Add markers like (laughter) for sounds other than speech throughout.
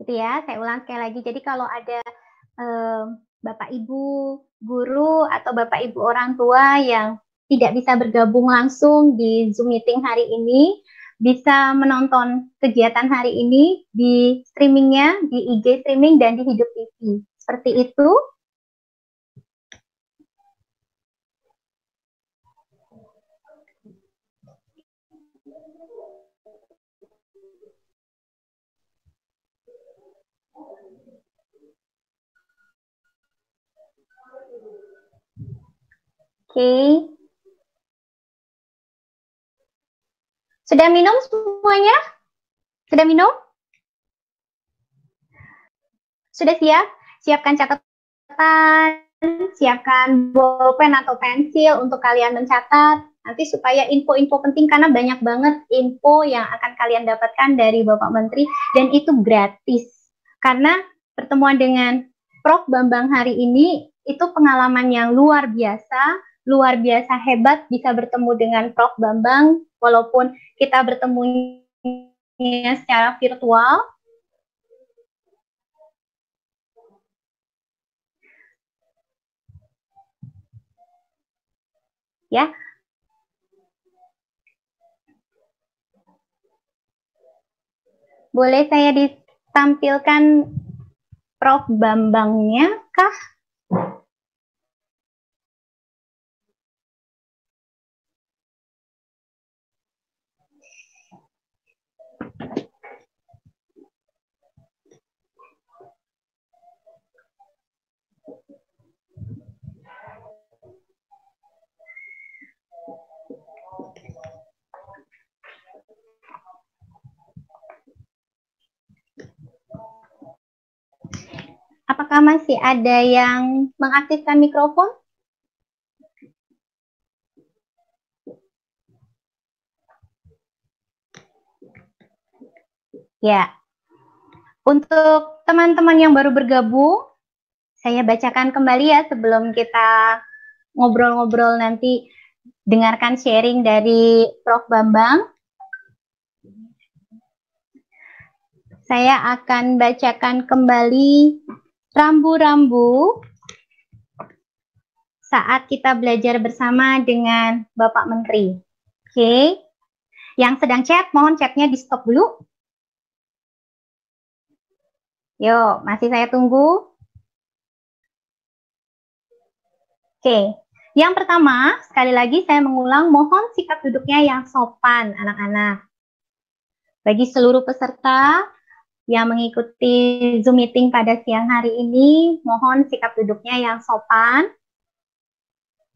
Gitu ya, saya ulang sekali lagi. Jadi kalau ada eh, Bapak Ibu guru atau Bapak Ibu orang tua yang tidak bisa bergabung langsung di Zoom meeting hari ini, bisa menonton kegiatan hari ini di streamingnya, di IG streaming dan di Hidup TV. Seperti itu. Okay. Sudah minum semuanya? Sudah minum? Sudah siap? Siapkan catatan, siapkan bolpen atau pensil untuk kalian mencatat. Nanti supaya info-info penting karena banyak banget info yang akan kalian dapatkan dari Bapak Menteri dan itu gratis. Karena pertemuan dengan Prof Bambang hari ini itu pengalaman yang luar biasa, luar biasa hebat bisa bertemu dengan Prof Bambang walaupun kita bertemunya secara virtual. Ya. Boleh saya ditampilkan Prof Bambangnya kah? Apakah masih ada yang mengaktifkan mikrofon? Ya. Untuk teman-teman yang baru bergabung, saya bacakan kembali ya sebelum kita ngobrol-ngobrol nanti dengarkan sharing dari Prof. Bambang. Saya akan bacakan kembali rambu-rambu saat kita belajar bersama dengan Bapak Menteri. Oke, yang sedang chat, mohon chatnya di stop dulu. Yuk, masih saya tunggu. Oke, yang pertama, sekali lagi saya mengulang, mohon sikap duduknya yang sopan, anak-anak. Bagi seluruh peserta, yang mengikuti Zoom meeting pada siang hari ini, mohon sikap duduknya yang sopan,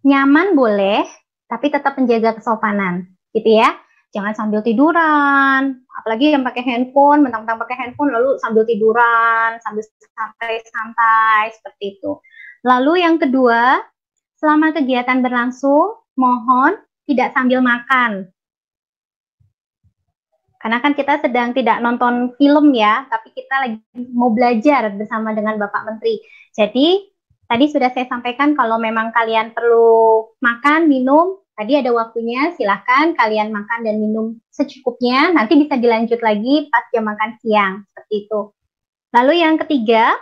nyaman boleh, tapi tetap menjaga kesopanan, gitu ya. Jangan sambil tiduran, apalagi yang pakai handphone, mentang-mentang pakai handphone lalu sambil tiduran, sambil santai-santai seperti itu. Lalu yang kedua, selama kegiatan berlangsung, mohon tidak sambil makan, karena kan kita sedang tidak nonton film ya, tapi kita lagi mau belajar bersama dengan Bapak Menteri. Jadi tadi sudah saya sampaikan kalau memang kalian perlu makan, minum, tadi ada waktunya, silahkan kalian makan dan minum secukupnya. Nanti bisa dilanjut lagi pas jam makan siang, seperti itu. Lalu yang ketiga,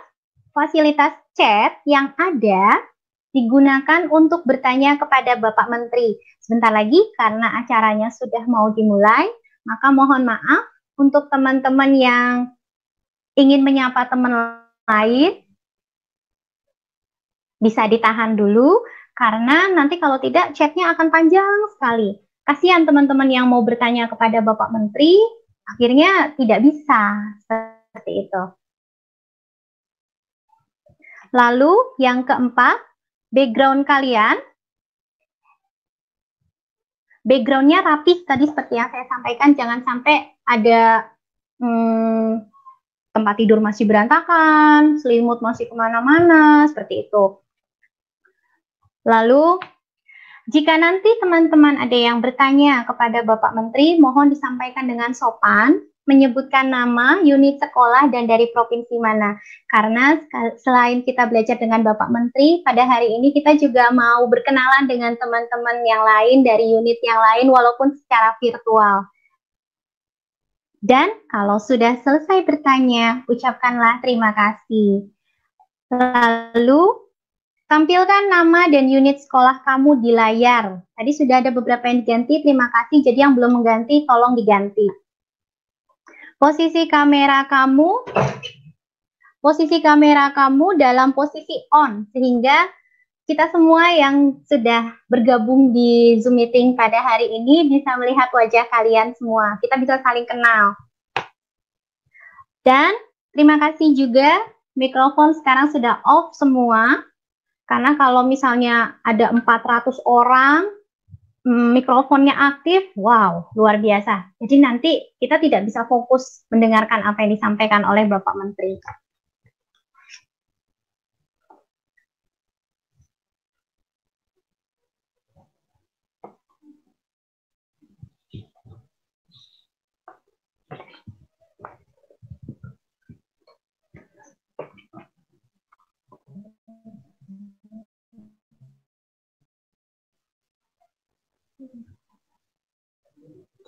fasilitas chat yang ada digunakan untuk bertanya kepada Bapak Menteri. Sebentar lagi karena acaranya sudah mau dimulai, maka mohon maaf untuk teman-teman yang ingin menyapa teman lain bisa ditahan dulu karena nanti kalau tidak chatnya akan panjang sekali. Kasihan teman-teman yang mau bertanya kepada Bapak Menteri akhirnya tidak bisa seperti itu. Lalu yang keempat, background kalian backgroundnya rapi tadi seperti yang saya sampaikan jangan sampai ada hmm, tempat tidur masih berantakan, selimut masih ke mana-mana, seperti itu. Lalu, jika nanti teman-teman ada yang bertanya kepada Bapak Menteri, mohon disampaikan dengan sopan, menyebutkan nama, unit sekolah, dan dari provinsi mana. Karena selain kita belajar dengan Bapak Menteri, pada hari ini kita juga mau berkenalan dengan teman-teman yang lain dari unit yang lain walaupun secara virtual. Dan kalau sudah selesai bertanya, ucapkanlah terima kasih. Lalu, tampilkan nama dan unit sekolah kamu di layar. Tadi sudah ada beberapa yang diganti, terima kasih. Jadi yang belum mengganti, tolong diganti. Posisi kamera kamu, posisi kamera kamu dalam posisi on, sehingga kita semua yang sudah bergabung di Zoom meeting pada hari ini bisa melihat wajah kalian semua. Kita bisa saling kenal. Dan terima kasih juga mikrofon sekarang sudah off semua. Karena kalau misalnya ada 400 orang, mikrofonnya aktif, wow, luar biasa. Jadi nanti kita tidak bisa fokus mendengarkan apa yang disampaikan oleh Bapak Menteri.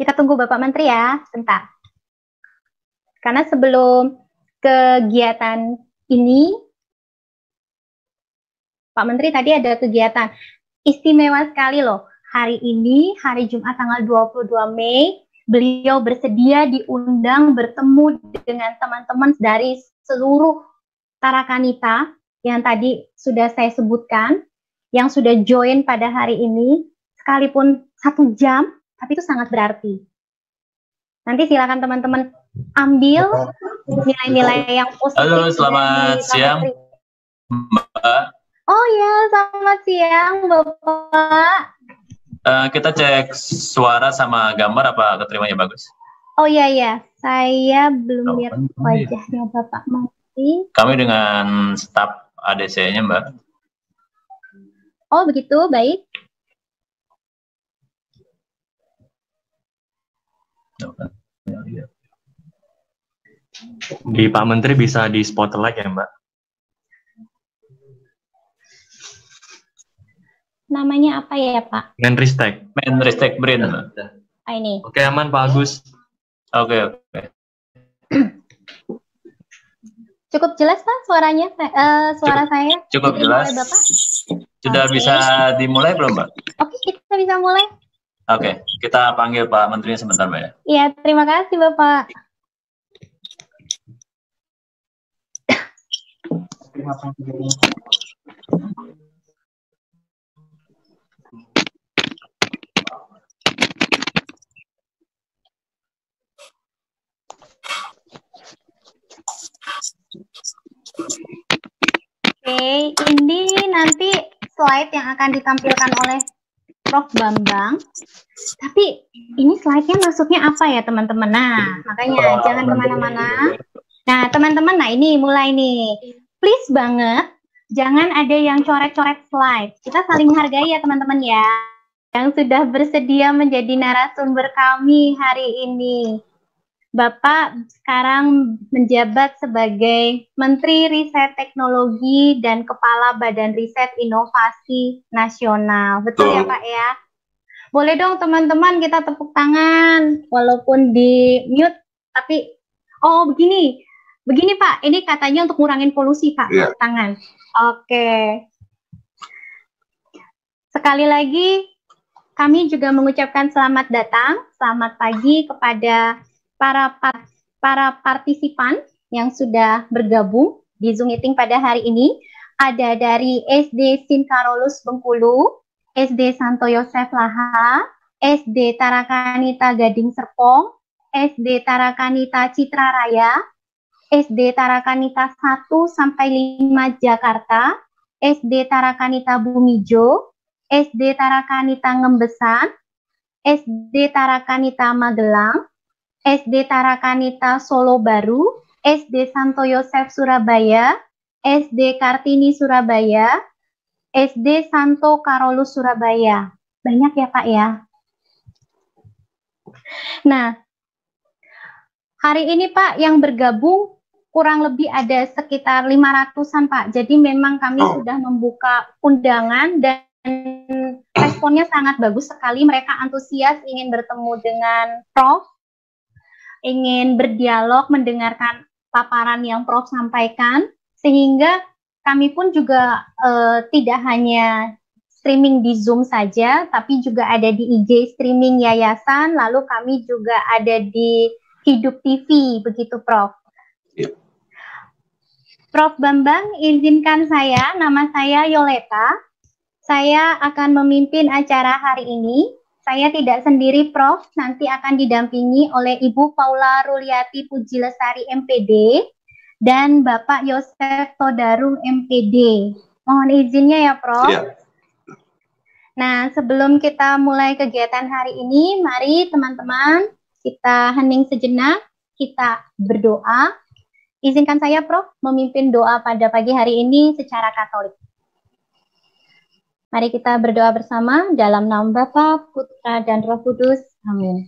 Kita tunggu Bapak Menteri ya, sebentar. Karena sebelum kegiatan ini, Pak Menteri tadi ada kegiatan istimewa sekali loh. Hari ini, hari Jumat tanggal 22 Mei, beliau bersedia diundang bertemu dengan teman-teman dari seluruh Tarakanita yang tadi sudah saya sebutkan, yang sudah join pada hari ini, sekalipun satu jam, tapi itu sangat berarti. Nanti silakan teman-teman ambil nilai-nilai yang positif. Halo, selamat siang, Mbak. Oh ya, selamat siang, Bapak. Uh, kita cek suara sama gambar apa keterimanya bagus? Oh iya iya, saya belum oh, lihat wajahnya Bapak Menteri. Kami dengan staf ADC-nya, Mbak. Oh begitu, baik. Di Pak Menteri bisa di spotlight ya Mbak? Namanya apa ya Pak? Menristek. Menristek Brin. Ah, ini. Oke aman Pak Agus. Oke oke. Cukup jelas Pak suaranya, uh, suara cukup, saya? Cukup jelas. Bapak? Sudah okay. bisa dimulai belum Mbak? Oke kita bisa mulai. Oke, kita panggil Pak Menterinya sebentar, Mbak ya. Iya, terima kasih Bapak. Oke, ini nanti slide yang akan ditampilkan oleh Prof. Bambang. Tapi ini slide-nya masuknya apa ya teman-teman? Nah, makanya jangan ke mana-mana. Nah, teman-teman, nah ini mulai nih. Please banget, jangan ada yang coret-coret slide. Kita saling hargai ya teman-teman ya. Yang sudah bersedia menjadi narasumber kami hari ini. Bapak sekarang menjabat sebagai Menteri Riset Teknologi dan Kepala Badan Riset Inovasi Nasional. Betul ya Pak ya? Boleh dong teman-teman kita tepuk tangan walaupun di mute tapi oh begini. Begini Pak, ini katanya untuk ngurangin polusi Pak, yeah. tangan. Oke. Sekali lagi kami juga mengucapkan selamat datang, selamat pagi kepada para para partisipan yang sudah bergabung di Zoom meeting pada hari ini. Ada dari SD Sin Karolus Bengkulu, SD Santo Yosef Laha, SD Tarakanita Gading Serpong, SD Tarakanita Citra Raya, SD Tarakanita 1 sampai 5 Jakarta, SD Tarakanita Bumijo, SD Tarakanita Ngembesan, SD Tarakanita Magelang, SD Tarakanita Solo Baru, SD Santo Yosef Surabaya, SD Kartini Surabaya, SD Santo Karolus Surabaya. Banyak ya Pak ya. Nah, hari ini Pak yang bergabung kurang lebih ada sekitar 500-an Pak. Jadi memang kami oh. sudah membuka undangan dan responnya sangat bagus sekali. Mereka antusias ingin bertemu dengan Prof ingin berdialog, mendengarkan paparan yang Prof sampaikan, sehingga kami pun juga uh, tidak hanya streaming di Zoom saja, tapi juga ada di IG streaming yayasan, lalu kami juga ada di Hidup TV, begitu Prof. Ya. Prof Bambang, izinkan saya, nama saya Yoleta. Saya akan memimpin acara hari ini. Saya tidak sendiri, Prof. Nanti akan didampingi oleh Ibu Paula Ruliati Pujilesari MPD dan Bapak Yosef Todarung MPD. Mohon izinnya ya, Prof. Ya. Nah, sebelum kita mulai kegiatan hari ini, mari teman-teman kita hening sejenak, kita berdoa. Izinkan saya, Prof, memimpin doa pada pagi hari ini secara Katolik. Mari kita berdoa bersama dalam nama Bapa, Putra, dan Roh Kudus. Amin.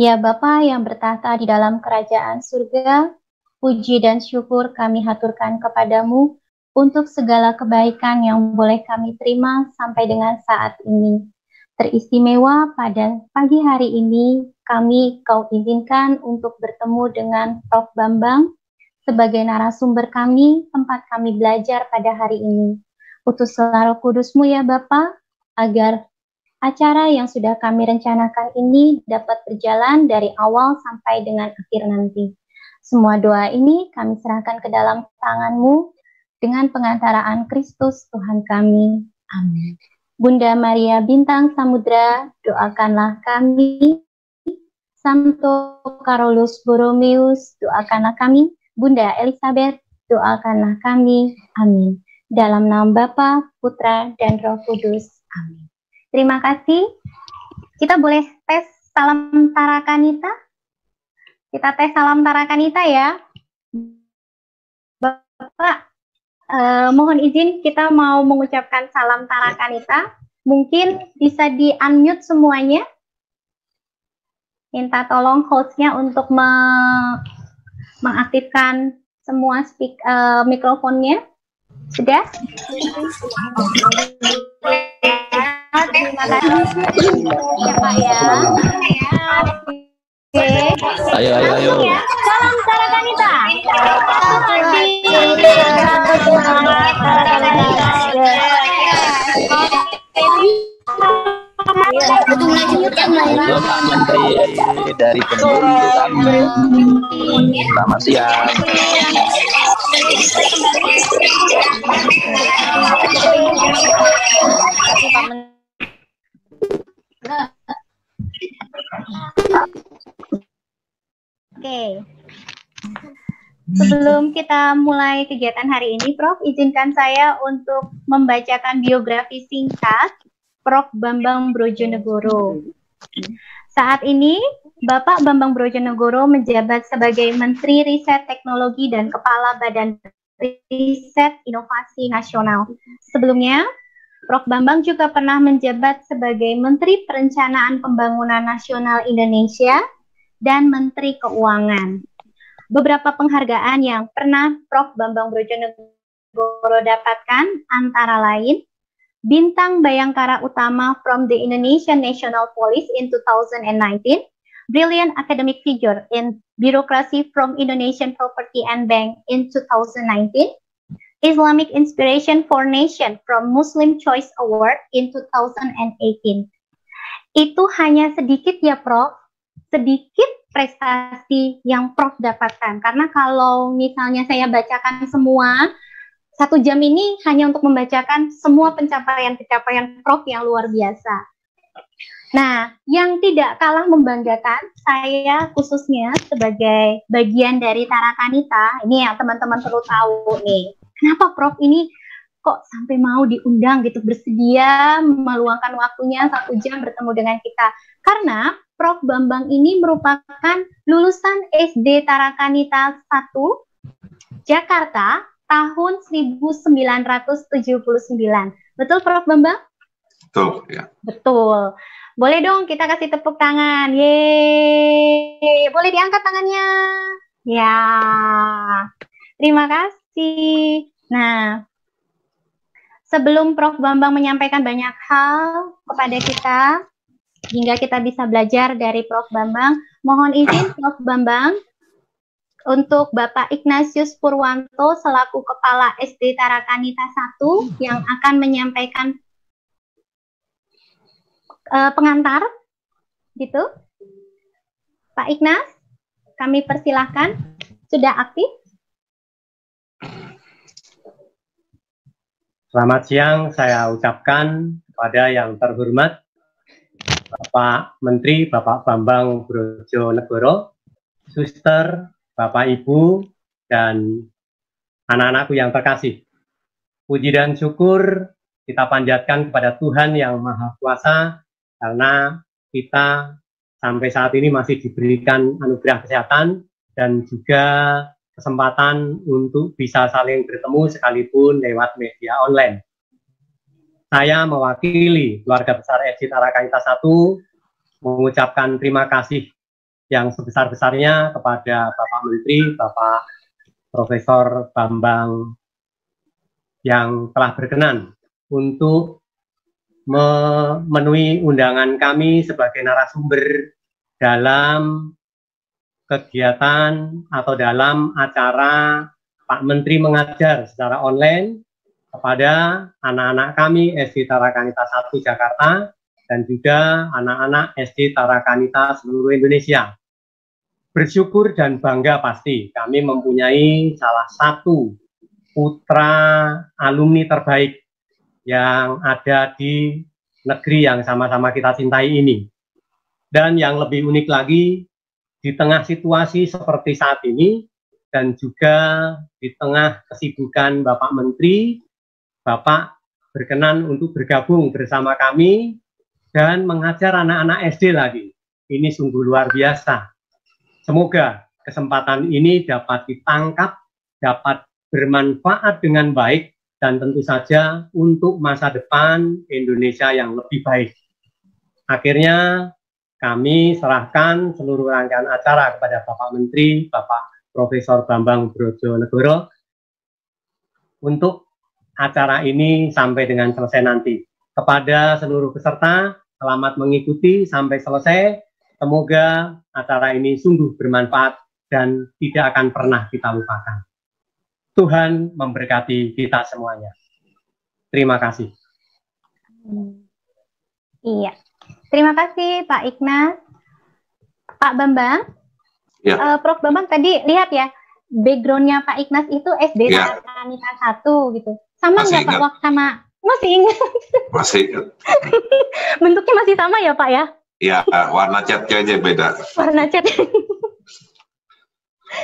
Ya Bapa yang bertahta di dalam kerajaan surga, puji dan syukur kami haturkan kepadamu untuk segala kebaikan yang boleh kami terima sampai dengan saat ini. Teristimewa pada pagi hari ini, kami kau izinkan untuk bertemu dengan Prof. Bambang sebagai narasumber kami, tempat kami belajar pada hari ini. Utuslah roh kudusmu ya Bapa, agar acara yang sudah kami rencanakan ini dapat berjalan dari awal sampai dengan akhir nanti. Semua doa ini kami serahkan ke dalam tanganmu, dengan pengantaraan Kristus Tuhan kami. Amin. Bunda Maria Bintang Samudra, doakanlah kami. Santo Carolus Borromeus, doakanlah kami. Bunda Elizabeth, doakanlah kami. Amin. Dalam nama Bapa, Putra, dan Roh Kudus. Amin. Terima kasih. Kita boleh tes salam Tarakanita? Kita tes salam Tarakanita ya. Bapak, Uh, mohon izin kita mau mengucapkan salam Tarakanita. Mungkin bisa di-unmute semuanya. Minta tolong hostnya untuk me mengaktifkan semua speak uh, mikrofonnya. Sudah? Terima kasih ya Pak ya. Oke. Ayo, ayo, ayo. Salam Menteri dari. Selamat siang. Oke. Sebelum kita mulai kegiatan hari ini, Prof, izinkan saya untuk membacakan biografi singkat Prof. Bambang Brojonegoro. Saat ini, Bapak Bambang Brojonegoro menjabat sebagai Menteri Riset Teknologi dan Kepala Badan Riset Inovasi Nasional. Sebelumnya, Prof. Bambang juga pernah menjabat sebagai Menteri Perencanaan Pembangunan Nasional Indonesia dan Menteri Keuangan beberapa penghargaan yang pernah Prof. Bambang Brojonegoro dapatkan antara lain Bintang Bayangkara Utama from the Indonesian National Police in 2019, Brilliant Academic Figure in Bureaucracy from Indonesian Property and Bank in 2019, Islamic Inspiration for Nation from Muslim Choice Award in 2018. Itu hanya sedikit ya Prof, sedikit prestasi yang Prof dapatkan. Karena kalau misalnya saya bacakan semua, satu jam ini hanya untuk membacakan semua pencapaian-pencapaian Prof yang luar biasa. Nah, yang tidak kalah membanggakan, saya khususnya sebagai bagian dari Tarakanita, ini yang teman-teman perlu tahu nih. Kenapa Prof ini kok sampai mau diundang gitu, bersedia meluangkan waktunya satu jam bertemu dengan kita. Karena Prof. Bambang ini merupakan lulusan SD Tarakanita 1 Jakarta tahun 1979. Betul Prof. Bambang? Betul, ya. Betul. Boleh dong kita kasih tepuk tangan. Yeay. Boleh diangkat tangannya. Ya. Terima kasih. Nah, sebelum Prof. Bambang menyampaikan banyak hal kepada kita, hingga kita bisa belajar dari Prof. Bambang. Mohon izin Prof. Bambang untuk Bapak Ignatius Purwanto selaku Kepala SD Tarakanita 1 yang akan menyampaikan uh, pengantar gitu. Pak Ignas, kami persilahkan. Sudah aktif? Selamat siang, saya ucapkan kepada yang terhormat Bapak Menteri, Bapak Bambang Brojo Negoro, Suster, Bapak Ibu, dan anak-anakku yang terkasih. Puji dan syukur kita panjatkan kepada Tuhan yang Maha Kuasa karena kita sampai saat ini masih diberikan anugerah kesehatan dan juga kesempatan untuk bisa saling bertemu sekalipun lewat media online. Saya mewakili keluarga besar SD Tarakanita 1 mengucapkan terima kasih yang sebesar-besarnya kepada Bapak Menteri, Bapak Profesor Bambang yang telah berkenan untuk memenuhi undangan kami sebagai narasumber dalam kegiatan atau dalam acara Pak Menteri mengajar secara online kepada anak-anak kami SD Tarakanita 1 Jakarta dan juga anak-anak SD Tarakanita seluruh Indonesia. Bersyukur dan bangga pasti kami mempunyai salah satu putra alumni terbaik yang ada di negeri yang sama-sama kita cintai ini. Dan yang lebih unik lagi, di tengah situasi seperti saat ini dan juga di tengah kesibukan Bapak Menteri, Bapak berkenan untuk bergabung bersama kami dan mengajar anak-anak SD lagi. Ini sungguh luar biasa. Semoga kesempatan ini dapat ditangkap, dapat bermanfaat dengan baik, dan tentu saja untuk masa depan Indonesia yang lebih baik. Akhirnya kami serahkan seluruh rangkaian acara kepada Bapak Menteri, Bapak Profesor Bambang Brojonegoro untuk acara ini sampai dengan selesai nanti. Kepada seluruh peserta, selamat mengikuti sampai selesai. Semoga acara ini sungguh bermanfaat dan tidak akan pernah kita lupakan. Tuhan memberkati kita semuanya. Terima kasih. Iya. Terima kasih Pak Ignas. Pak Bambang, ya. uh, Prof Bambang tadi lihat ya, backgroundnya Pak Ignas itu SD ya. Tanita satu gitu. Sama nggak Pak waktu sama masih ingat? Masih ingat. (laughs) Bentuknya masih sama ya Pak ya? Iya, warna catnya aja beda. Warna cat. (laughs)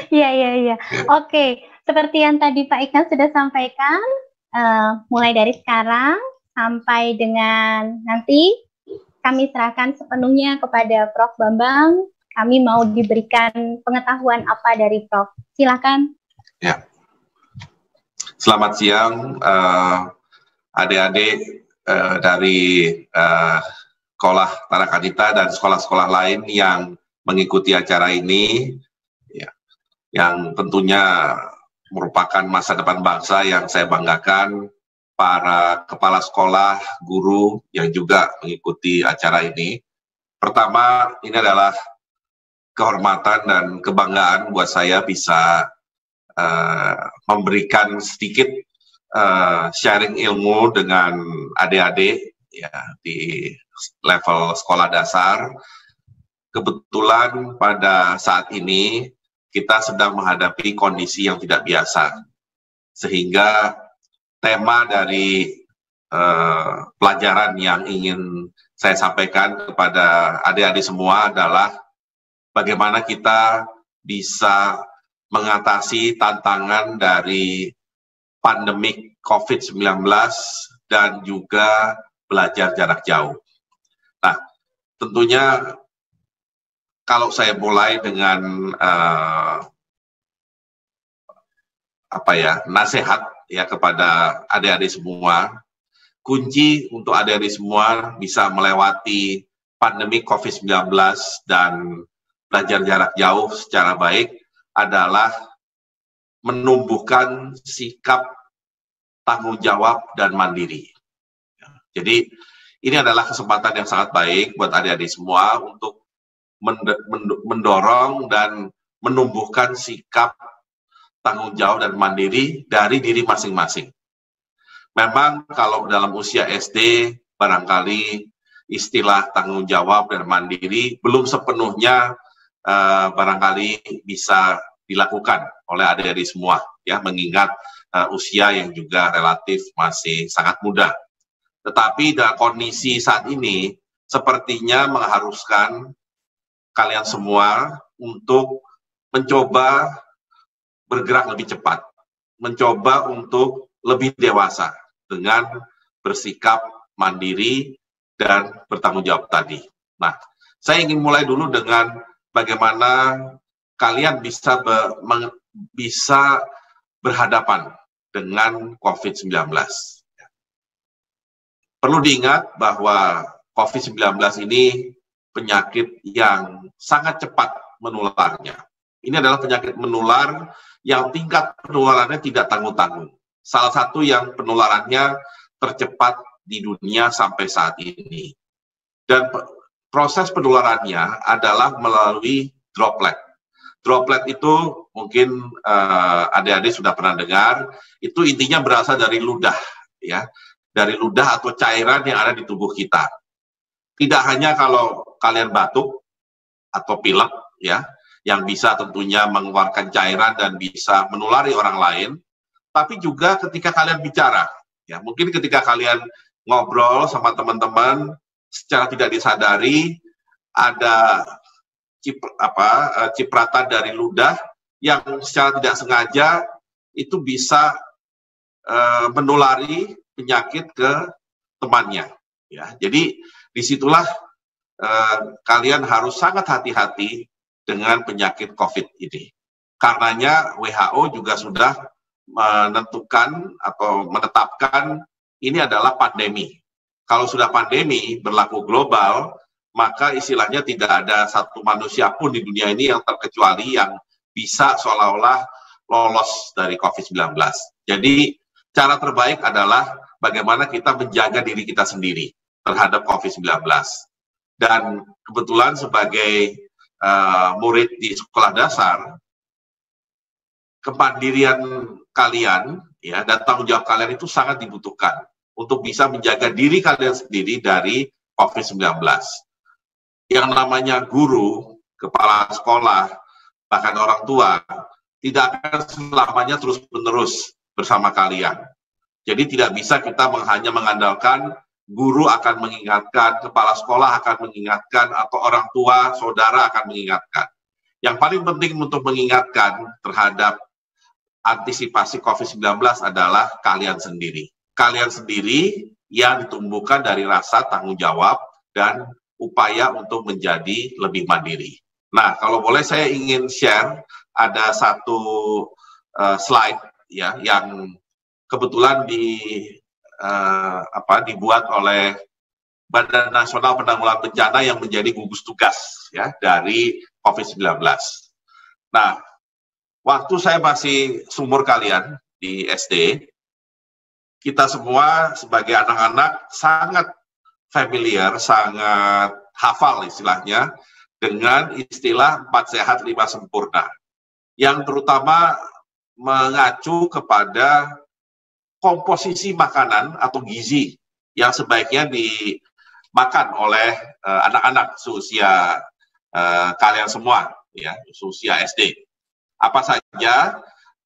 Iya, iya, iya. Ya. Oke, seperti yang tadi Pak Ignas sudah sampaikan, uh, mulai dari sekarang sampai dengan nanti kami serahkan sepenuhnya kepada Prof. Bambang. Kami mau diberikan pengetahuan apa dari Prof. Silakan. Ya. Selamat siang, uh, adik-adik uh, dari uh, sekolah Tarakanita dan sekolah-sekolah lain yang mengikuti acara ini, ya, yang tentunya merupakan masa depan bangsa yang saya banggakan para kepala sekolah, guru yang juga mengikuti acara ini. Pertama, ini adalah kehormatan dan kebanggaan buat saya bisa uh, memberikan sedikit uh, sharing ilmu dengan adik-adik ya di level sekolah dasar. Kebetulan pada saat ini kita sedang menghadapi kondisi yang tidak biasa, sehingga tema dari uh, pelajaran yang ingin saya sampaikan kepada adik-adik semua adalah bagaimana kita bisa mengatasi tantangan dari pandemik COVID-19 dan juga belajar jarak jauh. Tentunya kalau saya mulai dengan uh, apa ya nasihat ya kepada adik-adik semua. Kunci untuk adik-adik semua bisa melewati pandemi COVID-19 dan belajar jarak jauh secara baik adalah menumbuhkan sikap tanggung jawab dan mandiri. Jadi ini adalah kesempatan yang sangat baik buat adik-adik semua untuk mendorong dan menumbuhkan sikap tanggung jawab dan mandiri dari diri masing-masing. Memang kalau dalam usia SD barangkali istilah tanggung jawab dan mandiri belum sepenuhnya uh, barangkali bisa dilakukan oleh adik-adik semua ya mengingat uh, usia yang juga relatif masih sangat muda. Tetapi dalam kondisi saat ini sepertinya mengharuskan kalian semua untuk mencoba bergerak lebih cepat, mencoba untuk lebih dewasa dengan bersikap mandiri dan bertanggung jawab tadi. Nah, saya ingin mulai dulu dengan bagaimana kalian bisa be, bisa berhadapan dengan COVID-19. Perlu diingat bahwa COVID-19 ini penyakit yang sangat cepat menularnya. Ini adalah penyakit menular yang tingkat penularannya tidak tanggung-tanggung. Salah satu yang penularannya tercepat di dunia sampai saat ini. Dan proses penularannya adalah melalui droplet. Droplet itu mungkin uh, adik-adik sudah pernah dengar, itu intinya berasal dari ludah, ya, dari ludah atau cairan yang ada di tubuh kita. Tidak hanya kalau kalian batuk atau pilek, ya, yang bisa tentunya mengeluarkan cairan dan bisa menulari orang lain, tapi juga ketika kalian bicara, ya, mungkin ketika kalian ngobrol sama teman-teman secara tidak disadari ada cip, apa, eh, cipratan dari ludah yang secara tidak sengaja itu bisa uh, menulari penyakit ke temannya. Ya, jadi di situlah uh, kalian harus sangat hati-hati dengan penyakit COVID ini. Karenanya WHO juga sudah menentukan atau menetapkan ini adalah pandemi. Kalau sudah pandemi berlaku global, maka istilahnya tidak ada satu manusia pun di dunia ini yang terkecuali yang bisa seolah-olah lolos dari COVID-19. Jadi cara terbaik adalah bagaimana kita menjaga diri kita sendiri terhadap COVID-19. Dan kebetulan sebagai uh, murid di sekolah dasar, kepandirian kalian ya dan tanggung jawab kalian itu sangat dibutuhkan untuk bisa menjaga diri kalian sendiri dari COVID-19. Yang namanya guru, kepala sekolah, bahkan orang tua, tidak akan selamanya terus-menerus bersama kalian. Jadi tidak bisa kita hanya mengandalkan guru akan mengingatkan, kepala sekolah akan mengingatkan, atau orang tua, saudara akan mengingatkan. Yang paling penting untuk mengingatkan terhadap antisipasi COVID-19 adalah kalian sendiri kalian sendiri yang ditumbuhkan dari rasa tanggung jawab dan upaya untuk menjadi lebih mandiri. Nah, kalau boleh saya ingin share ada satu uh, slide ya yang kebetulan di uh, apa dibuat oleh Badan Nasional Penanggulangan Bencana yang menjadi gugus tugas ya dari COVID-19. Nah, waktu saya masih sumur kalian di SD, kita semua sebagai anak-anak sangat familiar, sangat hafal istilahnya dengan istilah empat sehat lima sempurna yang terutama mengacu kepada komposisi makanan atau gizi yang sebaiknya dimakan oleh eh, anak-anak seusia uh, kalian semua ya seusia SD. Apa saja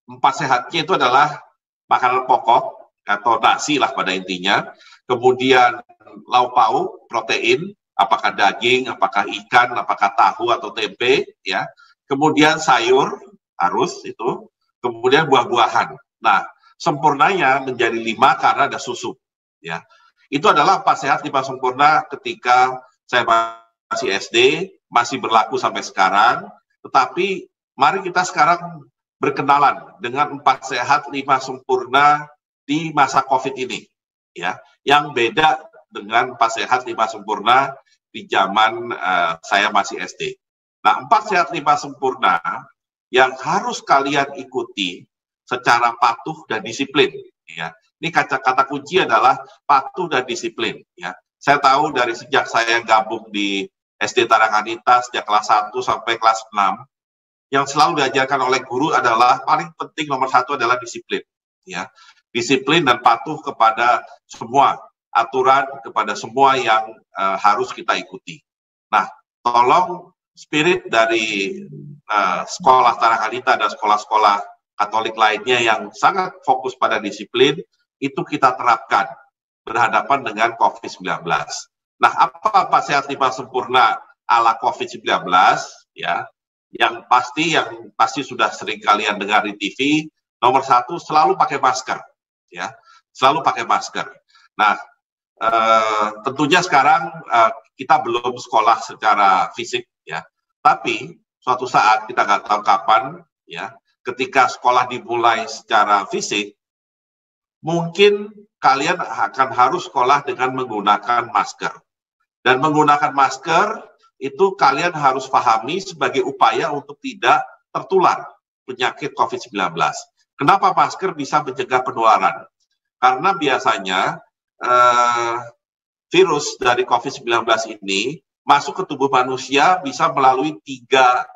empat sehatnya itu adalah makanan pokok atau nasi lah pada intinya. Kemudian lauk pauk, protein, apakah daging, apakah ikan, apakah tahu atau tempe, ya. Kemudian sayur harus itu. Kemudian buah-buahan. Nah, sempurnanya menjadi lima karena ada susu, ya. Itu adalah empat sehat lima sempurna ketika saya masih SD, masih berlaku sampai sekarang. Tetapi mari kita sekarang berkenalan dengan empat sehat lima sempurna di masa COVID ini, ya, yang beda dengan empat sehat lima sempurna di zaman uh, saya masih SD. Nah, empat sehat lima sempurna yang harus kalian ikuti secara patuh dan disiplin, ya. Ini kata-kata kunci adalah patuh dan disiplin, ya. Saya tahu dari sejak saya gabung di SD Tarakanita sejak kelas 1 sampai kelas 6, yang selalu diajarkan oleh guru adalah paling penting nomor satu adalah disiplin. Ya, disiplin dan patuh kepada semua aturan, kepada semua yang uh, harus kita ikuti. Nah, tolong spirit dari uh, sekolah Tarakanita dan sekolah-sekolah Katolik lainnya yang sangat fokus pada disiplin itu kita terapkan berhadapan dengan COVID-19. Nah, apa sehat lima sempurna ala COVID-19 ya? Yang pasti yang pasti sudah sering kalian dengar di TV, nomor satu selalu pakai masker, ya, selalu pakai masker. Nah, eh, tentunya sekarang eh, kita belum sekolah secara fisik, ya, tapi suatu saat kita nggak tahu kapan, ya, ketika sekolah dimulai secara fisik, mungkin kalian akan harus sekolah dengan menggunakan masker. Dan menggunakan masker itu kalian harus pahami sebagai upaya untuk tidak tertular penyakit COVID-19. Kenapa masker bisa mencegah penularan? Karena biasanya eh, virus dari COVID-19 ini masuk ke tubuh manusia bisa melalui tiga,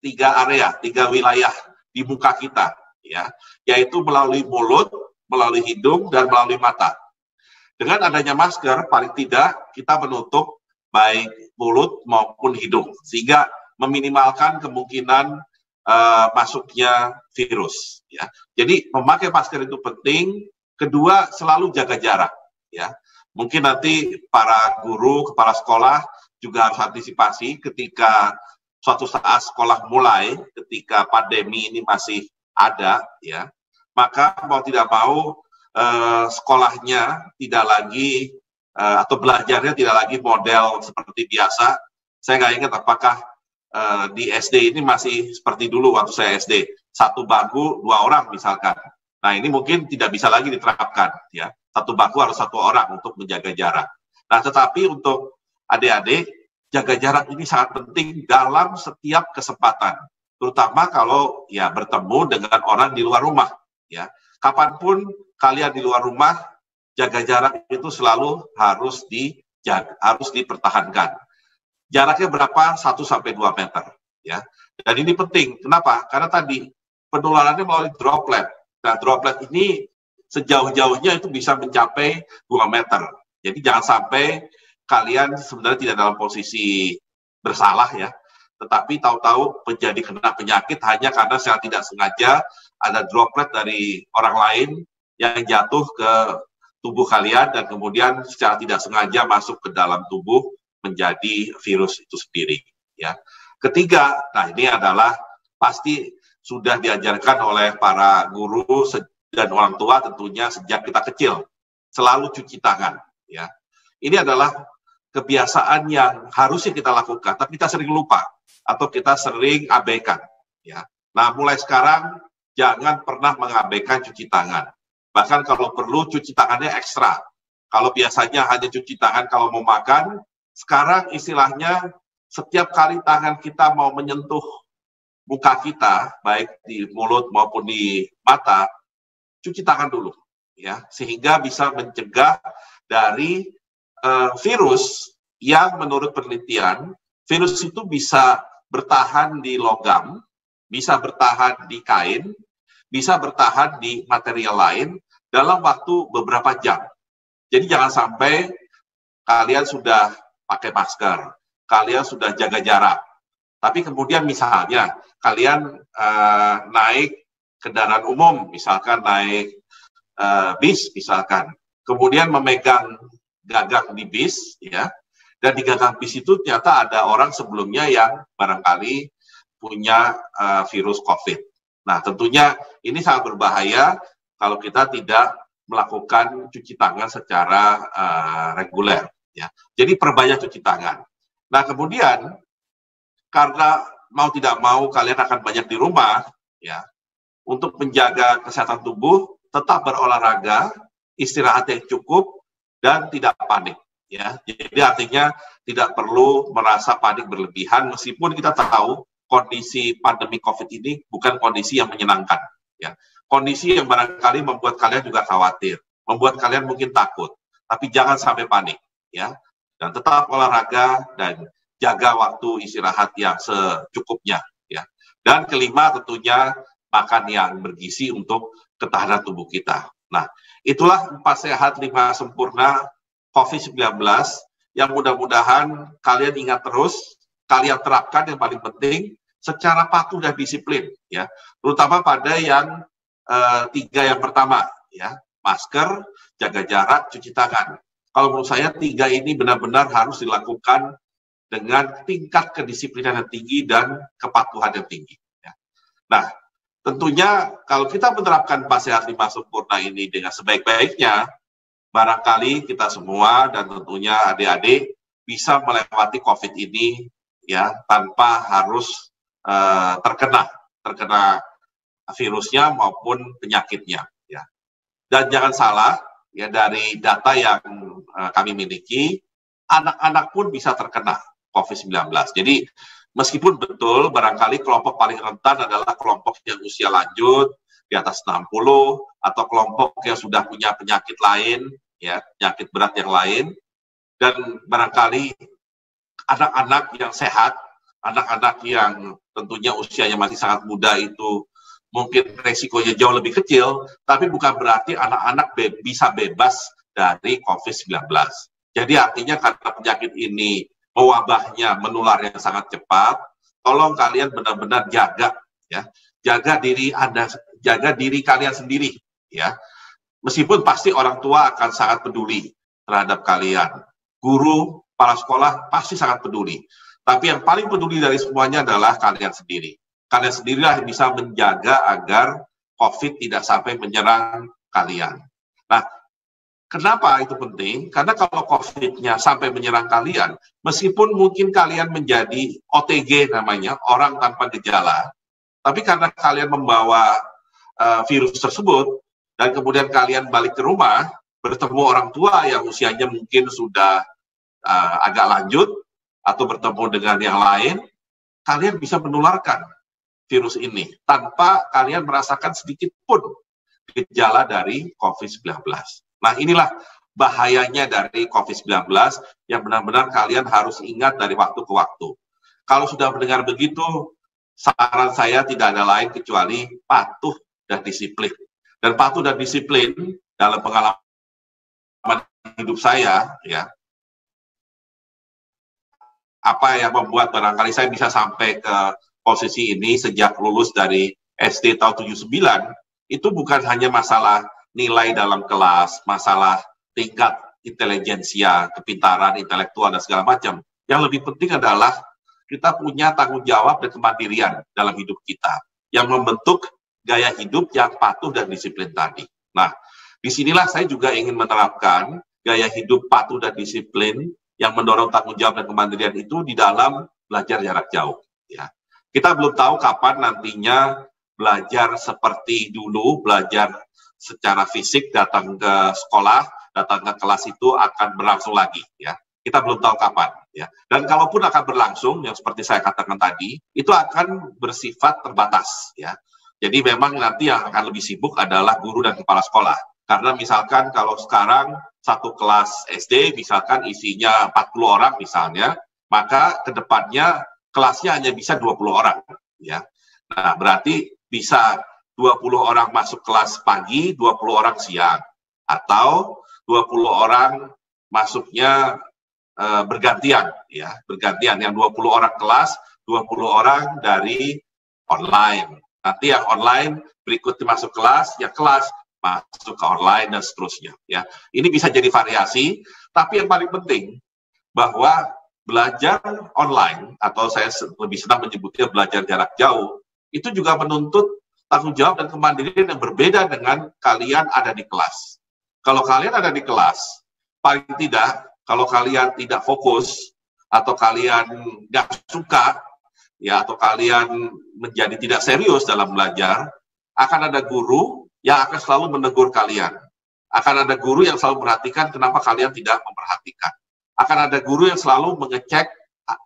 tiga area, tiga wilayah di muka kita, ya, yaitu melalui mulut, melalui hidung, dan melalui mata. Dengan adanya masker, paling tidak kita menutup baik mulut maupun hidung, sehingga meminimalkan kemungkinan uh, masuknya virus. Ya. Jadi memakai masker itu penting. Kedua, selalu jaga jarak. Ya. Mungkin nanti para guru, kepala sekolah juga harus antisipasi ketika suatu saat sekolah mulai, ketika pandemi ini masih ada, ya, maka mau tidak mau uh, sekolahnya tidak lagi uh, atau belajarnya tidak lagi model seperti biasa. Saya nggak ingat apakah uh, di SD ini masih seperti dulu waktu saya SD satu bangku dua orang misalkan. Nah ini mungkin tidak bisa lagi diterapkan ya satu bangku harus satu orang untuk menjaga jarak. Nah tetapi untuk adik-adik jaga jarak ini sangat penting dalam setiap kesempatan, terutama kalau ya bertemu dengan orang di luar rumah ya kapan pun kalian di luar rumah, jaga jarak itu selalu harus dijaga, harus dipertahankan. Jaraknya berapa? 1 sampai 2 meter, ya. Dan ini penting. Kenapa? Karena tadi penularannya melalui droplet. Nah, droplet ini sejauh-jauhnya itu bisa mencapai 2 meter. Jadi jangan sampai kalian sebenarnya tidak dalam posisi bersalah ya, tetapi tahu-tahu menjadi kena penyakit hanya karena secara tidak sengaja ada droplet dari orang lain yang jatuh ke tubuh kalian dan kemudian secara tidak sengaja masuk ke dalam tubuh menjadi virus itu sendiri ya. Ketiga, nah ini adalah pasti sudah diajarkan oleh para guru dan orang tua tentunya sejak kita kecil selalu cuci tangan ya. Ini adalah kebiasaan yang harusnya kita lakukan tapi kita sering lupa atau kita sering abaikan ya. Nah, mulai sekarang jangan pernah mengabaikan cuci tangan Bahkan kalau perlu cuci tangannya ekstra. Kalau biasanya hanya cuci tangan kalau mau makan, sekarang istilahnya setiap kali tangan kita mau menyentuh muka kita, baik di mulut maupun di mata, cuci tangan dulu, ya, sehingga bisa mencegah dari uh, virus yang menurut penelitian virus itu bisa bertahan di logam, bisa bertahan di kain, bisa bertahan di material lain dalam waktu beberapa jam. Jadi jangan sampai kalian sudah pakai masker, kalian sudah jaga jarak, tapi kemudian misalnya kalian uh, naik kendaraan umum, misalkan naik uh, bis, misalkan, kemudian memegang gagang di bis, ya, dan di gagang bis itu ternyata ada orang sebelumnya yang barangkali punya uh, virus COVID. Nah, tentunya ini sangat berbahaya kalau kita tidak melakukan cuci tangan secara uh, reguler. Ya. Jadi perbanyak cuci tangan. Nah, kemudian karena mau tidak mau kalian akan banyak di rumah, ya, untuk menjaga kesehatan tubuh, tetap berolahraga, istirahat yang cukup, dan tidak panik. Ya, jadi artinya tidak perlu merasa panik berlebihan, meskipun kita tahu kondisi pandemi COVID ini bukan kondisi yang menyenangkan. Ya, kondisi yang barangkali membuat kalian juga khawatir, membuat kalian mungkin takut. Tapi jangan sampai panik. ya, dan tetap olahraga dan jaga waktu istirahat yang secukupnya, ya. Dan kelima tentunya makan yang bergizi untuk ketahanan tubuh kita. Nah, itulah empat sehat lima sempurna COVID-19 yang mudah-mudahan kalian ingat terus, kalian terapkan yang paling penting secara patuh dan disiplin ya. Terutama pada yang uh, tiga yang pertama ya. Masker jaga jarak cuci tangan. Kalau menurut saya tiga ini benar-benar harus dilakukan dengan tingkat kedisiplinan yang tinggi dan kepatuhan yang tinggi ya. nah tentunya kalau kita menerapkan pas sehat lima sempurna ini dengan sebaik-baiknya barangkali kita semua dan tentunya adik-adik bisa melewati COVID ini ya tanpa harus uh, terkena terkena virusnya maupun penyakitnya ya. Dan jangan salah ya dari data yang uh, kami miliki anak-anak pun bisa terkena COVID-19. Jadi meskipun betul barangkali kelompok paling rentan adalah kelompok yang usia lanjut di atas 60 atau kelompok yang sudah punya penyakit lain ya, penyakit berat yang lain dan barangkali anak-anak yang sehat anak-anak yang tentunya usianya masih sangat muda itu mungkin resikonya jauh lebih kecil, tapi bukan berarti anak-anak be bisa bebas dari COVID-19. Jadi artinya karena penyakit ini mewabahnya menular yang sangat cepat, tolong kalian benar-benar jaga ya, jaga diri Anda, jaga diri kalian sendiri ya. Meskipun pasti orang tua akan sangat peduli terhadap kalian. Guru, kepala sekolah pasti sangat peduli. Tapi yang paling peduli dari semuanya adalah kalian sendiri. Kalian sendirilah yang bisa menjaga agar COVID tidak sampai menyerang kalian. Nah, kenapa itu penting? Karena kalau COVID-nya sampai menyerang kalian, meskipun mungkin kalian menjadi OTG namanya, orang tanpa gejala, tapi karena kalian membawa uh, virus tersebut, dan kemudian kalian balik ke rumah, bertemu orang tua yang usianya mungkin sudah uh, agak lanjut, atau bertemu dengan yang lain, kalian bisa menularkan virus ini tanpa kalian merasakan sedikit pun gejala dari COVID-19. Nah, inilah bahayanya dari COVID-19 yang benar-benar kalian harus ingat dari waktu ke waktu. Kalau sudah mendengar begitu, saran saya tidak ada lain kecuali patuh dan disiplin. Dan patuh dan disiplin dalam pengalaman hidup saya, ya, apa yang membuat barangkali saya bisa sampai ke posisi ini sejak lulus dari SD tahun 79 itu bukan hanya masalah nilai dalam kelas, masalah tingkat intelijensia, kepintaran, intelektual dan segala macam. Yang lebih penting adalah kita punya tanggung jawab dan kemandirian dalam hidup kita yang membentuk gaya hidup yang patuh dan disiplin tadi. Nah, di sinilah saya juga ingin menerapkan gaya hidup patuh dan disiplin yang mendorong tanggung jawab dan kemandirian itu di dalam belajar jarak jauh. Ya. Kita belum tahu kapan nantinya belajar seperti dulu, belajar secara fisik datang ke sekolah, datang ke kelas itu akan berlangsung lagi. Ya. Kita belum tahu kapan. Ya. Dan kalaupun akan berlangsung, yang seperti saya katakan tadi, itu akan bersifat terbatas. Ya. Jadi memang nanti yang akan lebih sibuk adalah guru dan kepala sekolah. Karena misalkan kalau sekarang satu kelas SD misalkan isinya 40 orang misalnya, maka ke depannya kelasnya hanya bisa 20 orang. ya. Nah, berarti bisa 20 orang masuk kelas pagi, 20 orang siang. Atau 20 orang masuknya e, bergantian, ya bergantian. Yang 20 orang kelas, 20 orang dari online. Nanti yang online berikutnya masuk kelas, ya kelas masuk ke online dan seterusnya ya. Ini bisa jadi variasi, tapi yang paling penting bahwa belajar online atau saya lebih senang menyebutnya belajar jarak jauh itu juga menuntut tanggung jawab dan kemandirian yang berbeda dengan kalian ada di kelas. Kalau kalian ada di kelas, paling tidak kalau kalian tidak fokus atau kalian nggak suka ya atau kalian menjadi tidak serius dalam belajar, akan ada guru yang akan selalu menegur kalian. Akan ada guru yang selalu perhatikan kenapa kalian tidak memperhatikan. Akan ada guru yang selalu mengecek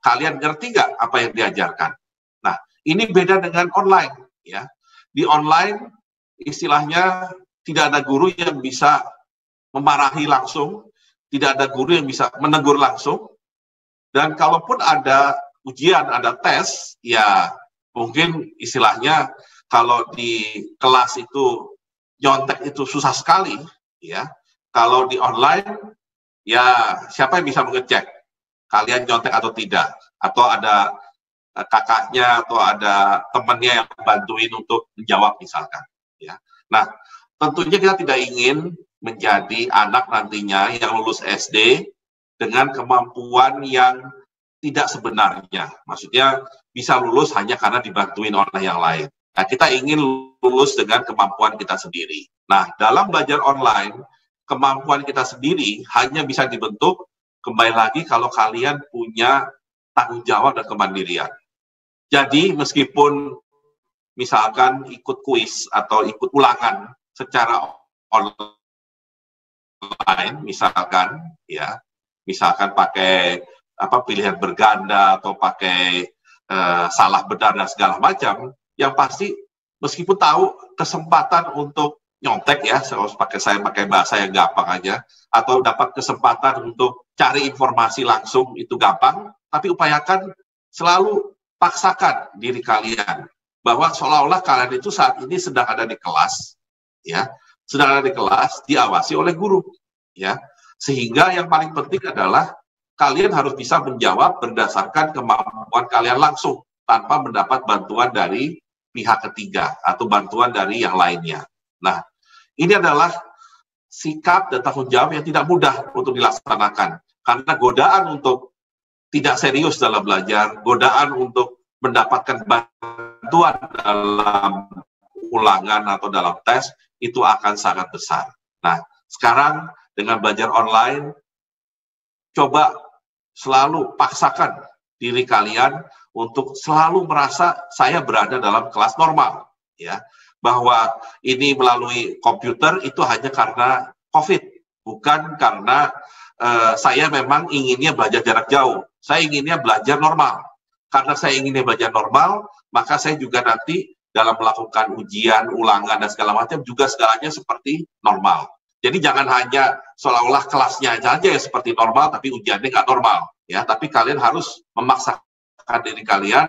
kalian ngerti nggak apa yang diajarkan. Nah, ini beda dengan online. ya. Di online, istilahnya tidak ada guru yang bisa memarahi langsung, tidak ada guru yang bisa menegur langsung, dan kalaupun ada ujian, ada tes, ya mungkin istilahnya kalau di kelas itu nyontek itu susah sekali, ya. Kalau di online, ya siapa yang bisa mengecek? Kalian nyontek atau tidak, atau ada kakaknya atau ada temannya yang bantuin untuk menjawab misalkan, ya. Nah, tentunya kita tidak ingin menjadi anak nantinya yang lulus SD dengan kemampuan yang tidak sebenarnya. Maksudnya bisa lulus hanya karena dibantuin oleh yang lain. Nah, kita ingin lulus dengan kemampuan kita sendiri. Nah, dalam belajar online, kemampuan kita sendiri hanya bisa dibentuk kembali lagi kalau kalian punya tanggung jawab dan kemandirian. Jadi, meskipun misalkan ikut kuis atau ikut ulangan secara online, misalkan, ya, misalkan pakai apa pilihan berganda atau pakai uh, salah benar dan segala macam, yang pasti meskipun tahu kesempatan untuk nyontek ya, saya pakai saya pakai bahasa yang gampang aja, atau dapat kesempatan untuk cari informasi langsung itu gampang, tapi upayakan selalu paksakan diri kalian bahwa seolah-olah kalian itu saat ini sedang ada di kelas, ya, sedang ada di kelas diawasi oleh guru, ya, sehingga yang paling penting adalah kalian harus bisa menjawab berdasarkan kemampuan kalian langsung tanpa mendapat bantuan dari pihak ketiga atau bantuan dari yang lainnya. Nah, ini adalah sikap dan tanggung jawab yang tidak mudah untuk dilaksanakan karena godaan untuk tidak serius dalam belajar, godaan untuk mendapatkan bantuan dalam ulangan atau dalam tes itu akan sangat besar. Nah, sekarang dengan belajar online, coba selalu paksakan diri kalian untuk selalu merasa saya berada dalam kelas normal ya bahwa ini melalui komputer itu hanya karena COVID bukan karena uh, saya memang inginnya belajar jarak jauh saya inginnya belajar normal karena saya inginnya belajar normal maka saya juga nanti dalam melakukan ujian ulangan dan segala macam juga segalanya seperti normal jadi jangan hanya seolah-olah kelasnya saja yang seperti normal, tapi ujiannya nggak normal. ya. Tapi kalian harus memaksakan diri kalian.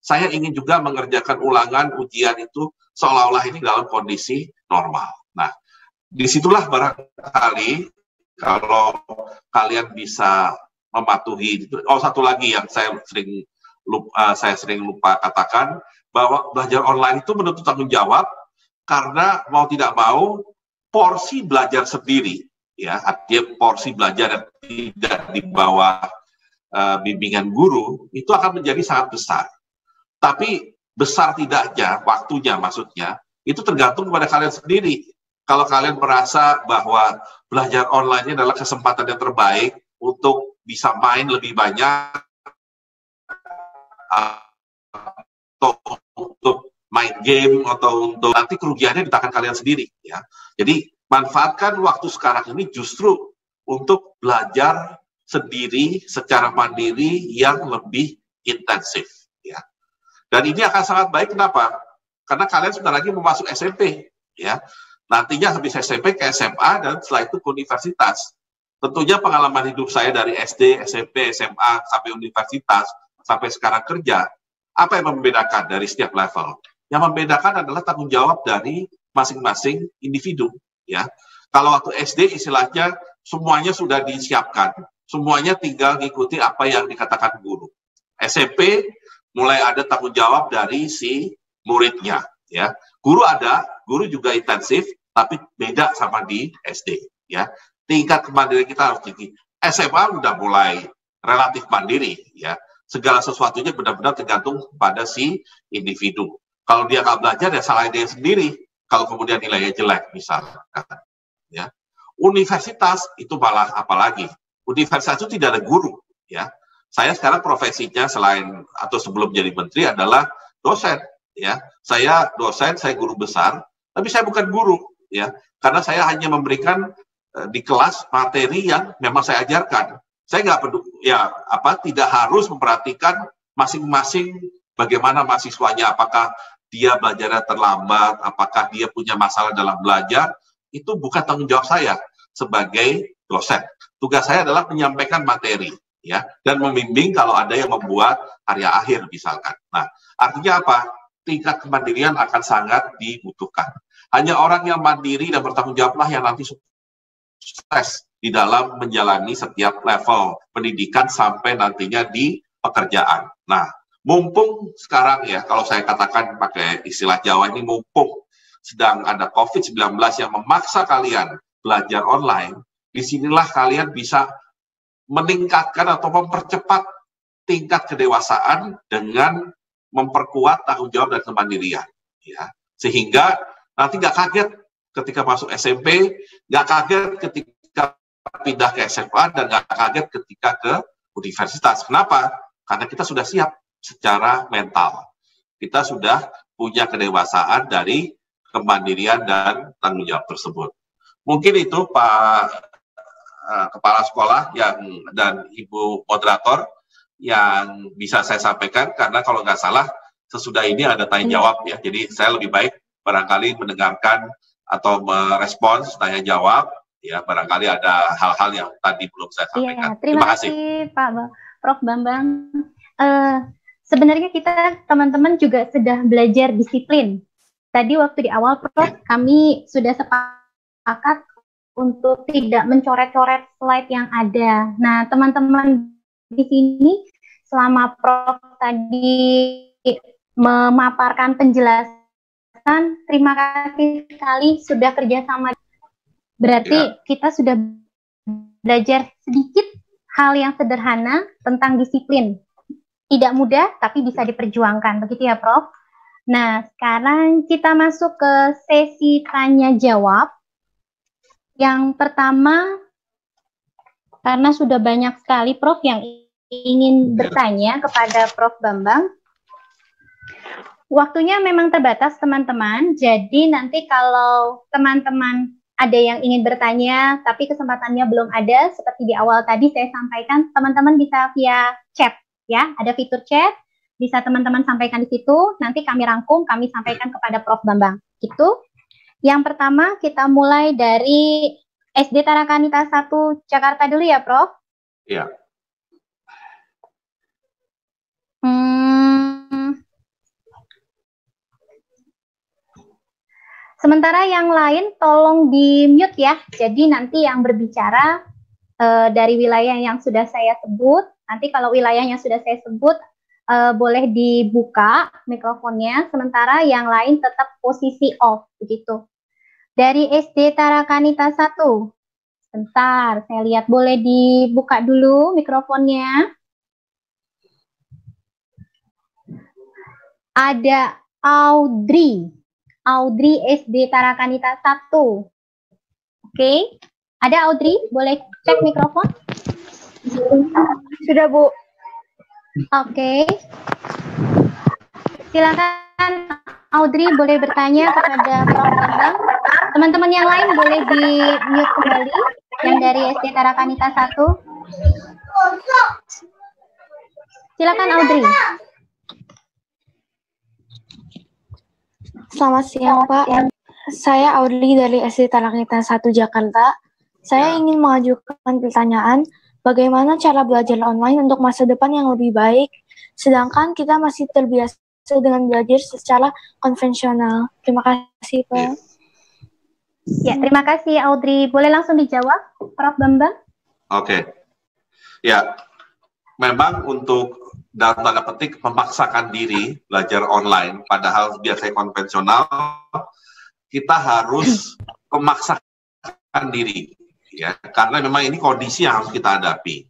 Saya ingin juga mengerjakan ulangan ujian itu seolah-olah ini dalam kondisi normal. Nah, di situlah barangkali kalau kalian bisa mematuhi. Oh, satu lagi yang saya sering lupa, uh, saya sering lupa katakan bahwa belajar online itu menuntut tanggung jawab karena mau tidak mau porsi belajar sendiri ya. Artinya porsi belajar yang tidak di bawah uh, bimbingan guru itu akan menjadi sangat besar. Tapi besar tidaknya waktunya maksudnya itu tergantung kepada kalian sendiri. Kalau kalian merasa bahwa belajar online adalah kesempatan yang terbaik untuk bisa main lebih banyak atau untuk main game atau untuk nanti kerugiannya di kalian sendiri ya. Jadi manfaatkan waktu sekarang ini justru untuk belajar sendiri secara mandiri yang lebih intensif ya. Dan ini akan sangat baik kenapa? Karena kalian sudah lagi mau masuk SMP ya. Nantinya habis SMP ke SMA dan setelah itu ke universitas. Tentunya pengalaman hidup saya dari SD, SMP, SMA sampai universitas sampai sekarang kerja, apa yang membedakan dari setiap level? Yang membedakan adalah tanggung jawab dari masing-masing individu. Ya, kalau waktu SD istilahnya semuanya sudah disiapkan, semuanya tinggal mengikuti apa yang dikatakan guru. SMP mulai ada tanggung jawab dari si muridnya. Ya, guru ada, guru juga intensif, tapi beda sama di SD. Ya, tingkat kemandirian kita harus tinggi. SMA sudah mulai relatif mandiri. Ya, segala sesuatunya benar-benar tergantung pada si individu. Kalau dia nggak belajar ya salah dia sendiri. Kalau kemudian nilainya jelek misalnya. Ya. Universitas itu malah apalagi. Universitas itu tidak ada guru. Ya. Saya sekarang profesinya selain atau sebelum jadi menteri adalah dosen. Ya, saya dosen, saya guru besar, tapi saya bukan guru. Ya, karena saya hanya memberikan di kelas materi yang memang saya ajarkan. Saya nggak peduli, ya apa tidak harus memperhatikan masing-masing bagaimana mahasiswanya, apakah dia belajarnya terlambat, apakah dia punya masalah dalam belajar, itu bukan tanggung jawab saya sebagai dosen. Tugas saya adalah menyampaikan materi ya dan membimbing kalau ada yang membuat karya akhir misalkan. Nah, artinya apa? Tingkat kemandirian akan sangat dibutuhkan. Hanya orang yang mandiri dan bertanggung jawablah yang nanti sukses di dalam menjalani setiap level pendidikan sampai nantinya di pekerjaan. Nah, mumpung sekarang ya, kalau saya katakan pakai istilah Jawa ini mumpung sedang ada COVID-19 yang memaksa kalian belajar online, di sinilah kalian bisa meningkatkan atau mempercepat tingkat kedewasaan dengan memperkuat tanggung jawab dan kemandirian. Ya. Sehingga nanti nggak kaget ketika masuk SMP, nggak kaget ketika pindah ke SMA, dan nggak kaget ketika ke universitas. Kenapa? Karena kita sudah siap secara mental. Kita sudah punya kedewasaan dari kemandirian dan tanggung jawab tersebut. Mungkin itu Pak uh, Kepala Sekolah yang dan Ibu Moderator yang bisa saya sampaikan karena kalau nggak salah sesudah ini ada tanya jawab ya. Jadi saya lebih baik barangkali mendengarkan atau merespons tanya jawab ya barangkali ada hal-hal yang tadi belum saya iya, sampaikan. Iya, terima, terima kasih. kasih Pak Prof Bambang. Uh, sebenarnya kita teman-teman juga sudah belajar disiplin. Tadi waktu di awal Prof kami sudah sepakat untuk tidak mencoret-coret slide yang ada. Nah, teman-teman di sini selama Prof tadi memaparkan penjelasan, terima kasih sekali sudah kerjasama. Berarti ya. kita sudah belajar sedikit hal yang sederhana tentang disiplin. Tidak mudah, tapi bisa diperjuangkan. Begitu ya, Prof? Nah, sekarang kita masuk ke sesi tanya-jawab. Yang pertama, karena sudah banyak sekali Prof yang ingin bertanya kepada Prof Bambang, waktunya memang terbatas teman-teman. Jadi nanti kalau teman-teman ada yang ingin bertanya tapi kesempatannya belum ada, seperti di awal tadi saya sampaikan, teman-teman bisa via chat ya, ada fitur chat, bisa teman-teman sampaikan di situ, nanti kami rangkum, kami sampaikan kepada Prof Bambang. Itu. Yang pertama kita mulai dari SD Tarakanita 1 Jakarta dulu ya, Prof? Iya. Hmm. Sementara yang lain tolong di mute ya. Jadi nanti yang berbicara uh, dari wilayah yang sudah saya sebut, nanti kalau wilayah yang sudah saya sebut uh, boleh dibuka mikrofonnya, sementara yang lain tetap posisi off begitu. Dari SD Tarakanita 1. Bentar, saya lihat boleh dibuka dulu mikrofonnya. Ada Audrey. Audrey SD Tarakanita 1. Oke. Okay. Ada Audrey? Boleh cek mikrofon? Sudah, Bu. Oke. Okay. Silakan Audrey boleh bertanya kepada Prof. Bambang. Teman-teman yang lain boleh di mute kembali yang dari SD Tarakanita 1. Silakan Audrey. Selamat siang Pak. Saya Audrey dari SD Tarakanita 1 Jakarta. Saya ingin mengajukan pertanyaan, bagaimana cara belajar online untuk masa depan yang lebih baik, sedangkan kita masih terbiasa dengan belajar secara konvensional. Terima kasih, Pak. Ya, terima kasih Audrey. Boleh langsung dijawab, Prof. Bambang? Oke. Okay. Ya, memang untuk dalam tanda petik memaksakan diri belajar online, padahal biasanya konvensional, kita harus memaksakan diri, ya, karena memang ini kondisi yang harus kita hadapi.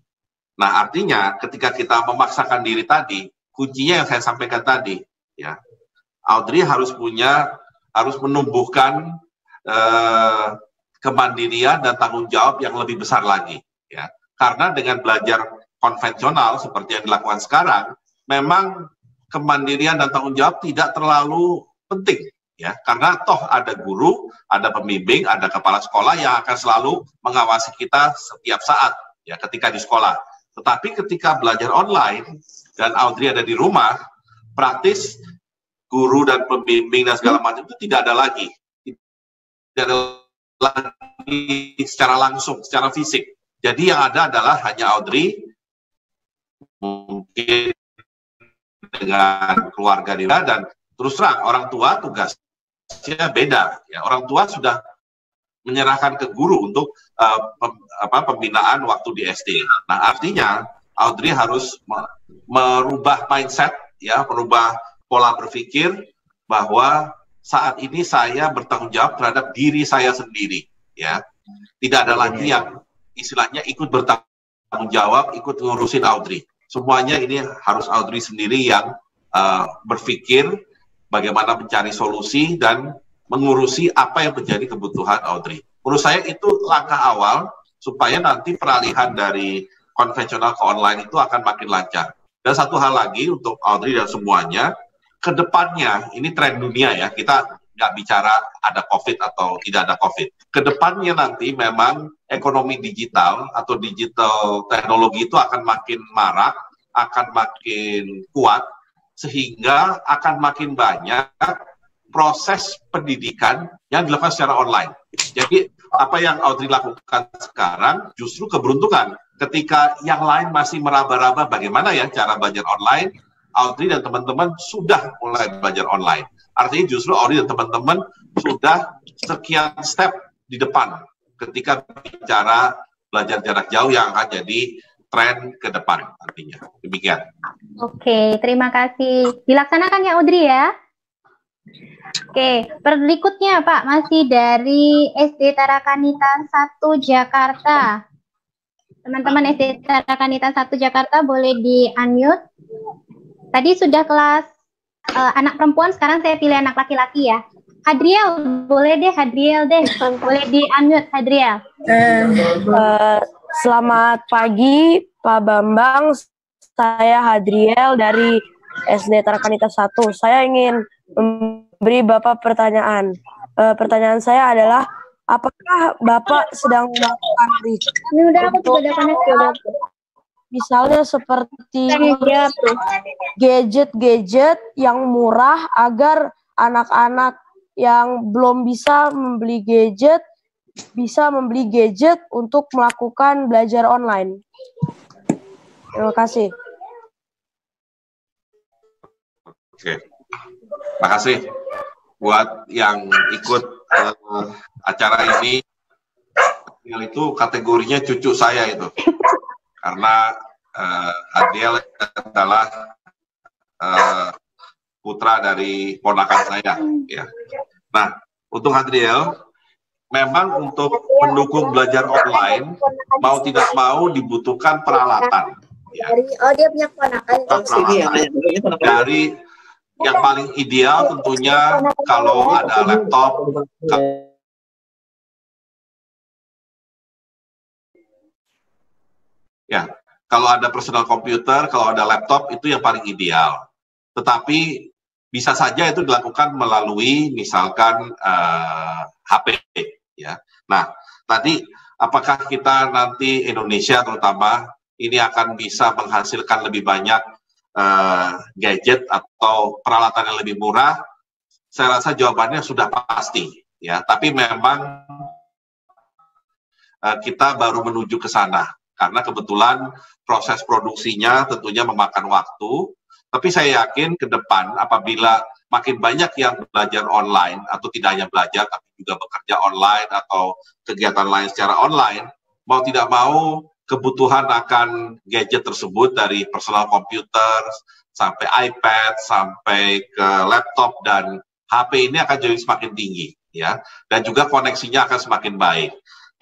Nah, artinya ketika kita memaksakan diri tadi, kuncinya yang saya sampaikan tadi, ya, Audrey harus punya, harus menumbuhkan eh, kemandirian dan tanggung jawab yang lebih besar lagi, ya. Karena dengan belajar konvensional seperti yang dilakukan sekarang, memang kemandirian dan tanggung jawab tidak terlalu penting, ya karena toh ada guru, ada pembimbing, ada kepala sekolah yang akan selalu mengawasi kita setiap saat ya ketika di sekolah. Tetapi ketika belajar online dan Audrey ada di rumah, praktis guru dan pembimbing dan segala macam itu tidak ada lagi. Tidak ada lagi secara langsung, secara fisik. Jadi yang ada adalah hanya Audrey, mungkin dengan keluarga dia dan terus terang orang tua tugasnya beda. Ya, orang tua sudah menyerahkan ke guru untuk uh, pem, apa, pembinaan waktu di SD. Nah artinya Audrey harus merubah mindset, ya, merubah pola berpikir bahwa saat ini saya bertanggung jawab terhadap diri saya sendiri, ya. Tidak ada lagi yang istilahnya ikut bertanggung jawab, ikut ngurusin Audrey. Semuanya ini harus Audrey sendiri yang uh, berpikir bagaimana mencari solusi dan mengurusi apa yang menjadi kebutuhan Audrey. Menurut saya itu langkah awal supaya nanti peralihan dari konvensional ke online itu akan makin lancar. Dan satu hal lagi untuk Audrey dan semuanya, ke depannya ini tren dunia ya, kita nggak bicara ada COVID atau tidak ada COVID. Ke depannya nanti memang ekonomi digital atau digital teknologi itu akan makin marak, akan makin kuat, sehingga akan makin banyak proses pendidikan yang dilakukan secara online. Jadi apa yang Audrey lakukan sekarang justru keberuntungan ketika yang lain masih meraba-raba bagaimana ya cara belajar online, Audrey dan teman-teman sudah mulai belajar online. Artinya justru Audrey dan teman-teman sudah sekian step di depan ketika bicara belajar jarak jauh yang akan jadi tren ke depan artinya. Demikian. Oke, terima kasih. Dilaksanakan ya Audrey ya. Oke, berikutnya Pak, masih dari SD Tarakanita 1 Jakarta. Teman-teman SD Tarakanita 1 Jakarta boleh di-unmute. Tadi sudah kelas uh, anak perempuan, sekarang saya pilih anak laki-laki ya. Hadriel, boleh deh Hadriel deh. Boleh di-unmute Hadriel. Uh, uh, selamat pagi Pak Bambang. Saya Hadriel dari SD Tarakanita 1. Saya ingin memberi Bapak pertanyaan. Uh, pertanyaan saya adalah apakah Bapak sedang melakukan riset misalnya seperti gadget-gadget yang murah agar anak-anak yang belum bisa membeli gadget bisa membeli gadget untuk melakukan belajar online. Terima kasih. Oke, terima kasih buat yang ikut uh, acara ini itu kategorinya cucu saya itu karena uh, Adiel adalah uh, putra dari ponakan saya ya. Nah, untuk Hadriel memang untuk mendukung belajar online mau tidak mau dibutuhkan peralatan ya. Oh dia punya ponakan dari yang paling ideal tentunya kalau ada laptop Ya, kalau ada personal komputer, kalau ada laptop itu yang paling ideal. Tetapi bisa saja itu dilakukan melalui misalkan uh, eh, HP ya. Nah, tadi apakah kita nanti Indonesia terutama ini akan bisa menghasilkan lebih banyak uh, gadget atau peralatan yang lebih murah? Saya rasa jawabannya sudah pasti ya, tapi memang uh, kita baru menuju ke sana karena kebetulan proses produksinya tentunya memakan waktu. Tapi saya yakin ke depan apabila makin banyak yang belajar online atau tidak hanya belajar tapi juga bekerja online atau kegiatan lain secara online, mau tidak mau kebutuhan akan gadget tersebut dari personal computer sampai iPad sampai ke laptop dan HP ini akan jadi semakin tinggi ya dan juga koneksinya akan semakin baik.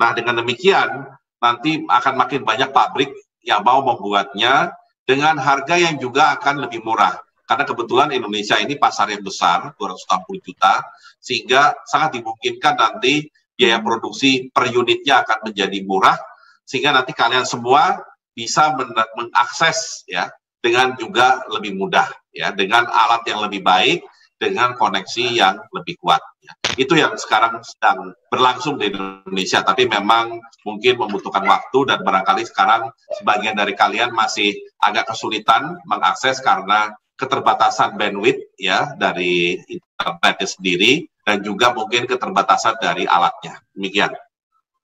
Nah, dengan demikian nanti akan makin banyak pabrik yang mau membuatnya dengan harga yang juga akan lebih murah. Karena kebetulan Indonesia ini pasar yang besar, 260 juta, sehingga sangat dimungkinkan nanti biaya produksi per unitnya akan menjadi murah, sehingga nanti kalian semua bisa mengakses ya dengan juga lebih mudah ya dengan alat yang lebih baik dengan koneksi yang lebih kuat. Ya. Itu yang sekarang sedang berlangsung di Indonesia, tapi memang mungkin membutuhkan waktu dan barangkali sekarang sebagian dari kalian masih agak kesulitan mengakses karena keterbatasan bandwidth ya dari internetnya sendiri dan juga mungkin keterbatasan dari alatnya. Demikian.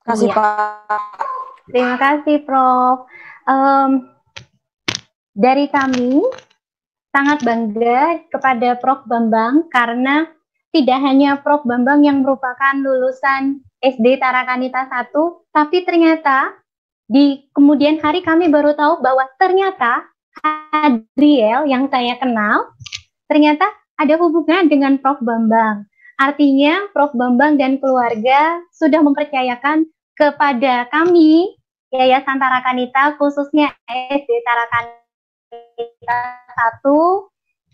kasih Iya. Pak. Terima kasih, Prof. Em, dari kami sangat bangga kepada Prof. Bambang karena tidak hanya Prof. Bambang yang merupakan lulusan SD Tarakanita 1, tapi ternyata di kemudian hari kami baru tahu bahwa ternyata Hadriel yang saya kenal ternyata ada hubungan dengan Prof. Bambang. Artinya Prof. Bambang dan keluarga sudah mempercayakan kepada kami Yayasan Tarakanita khususnya SD Tarakanita 1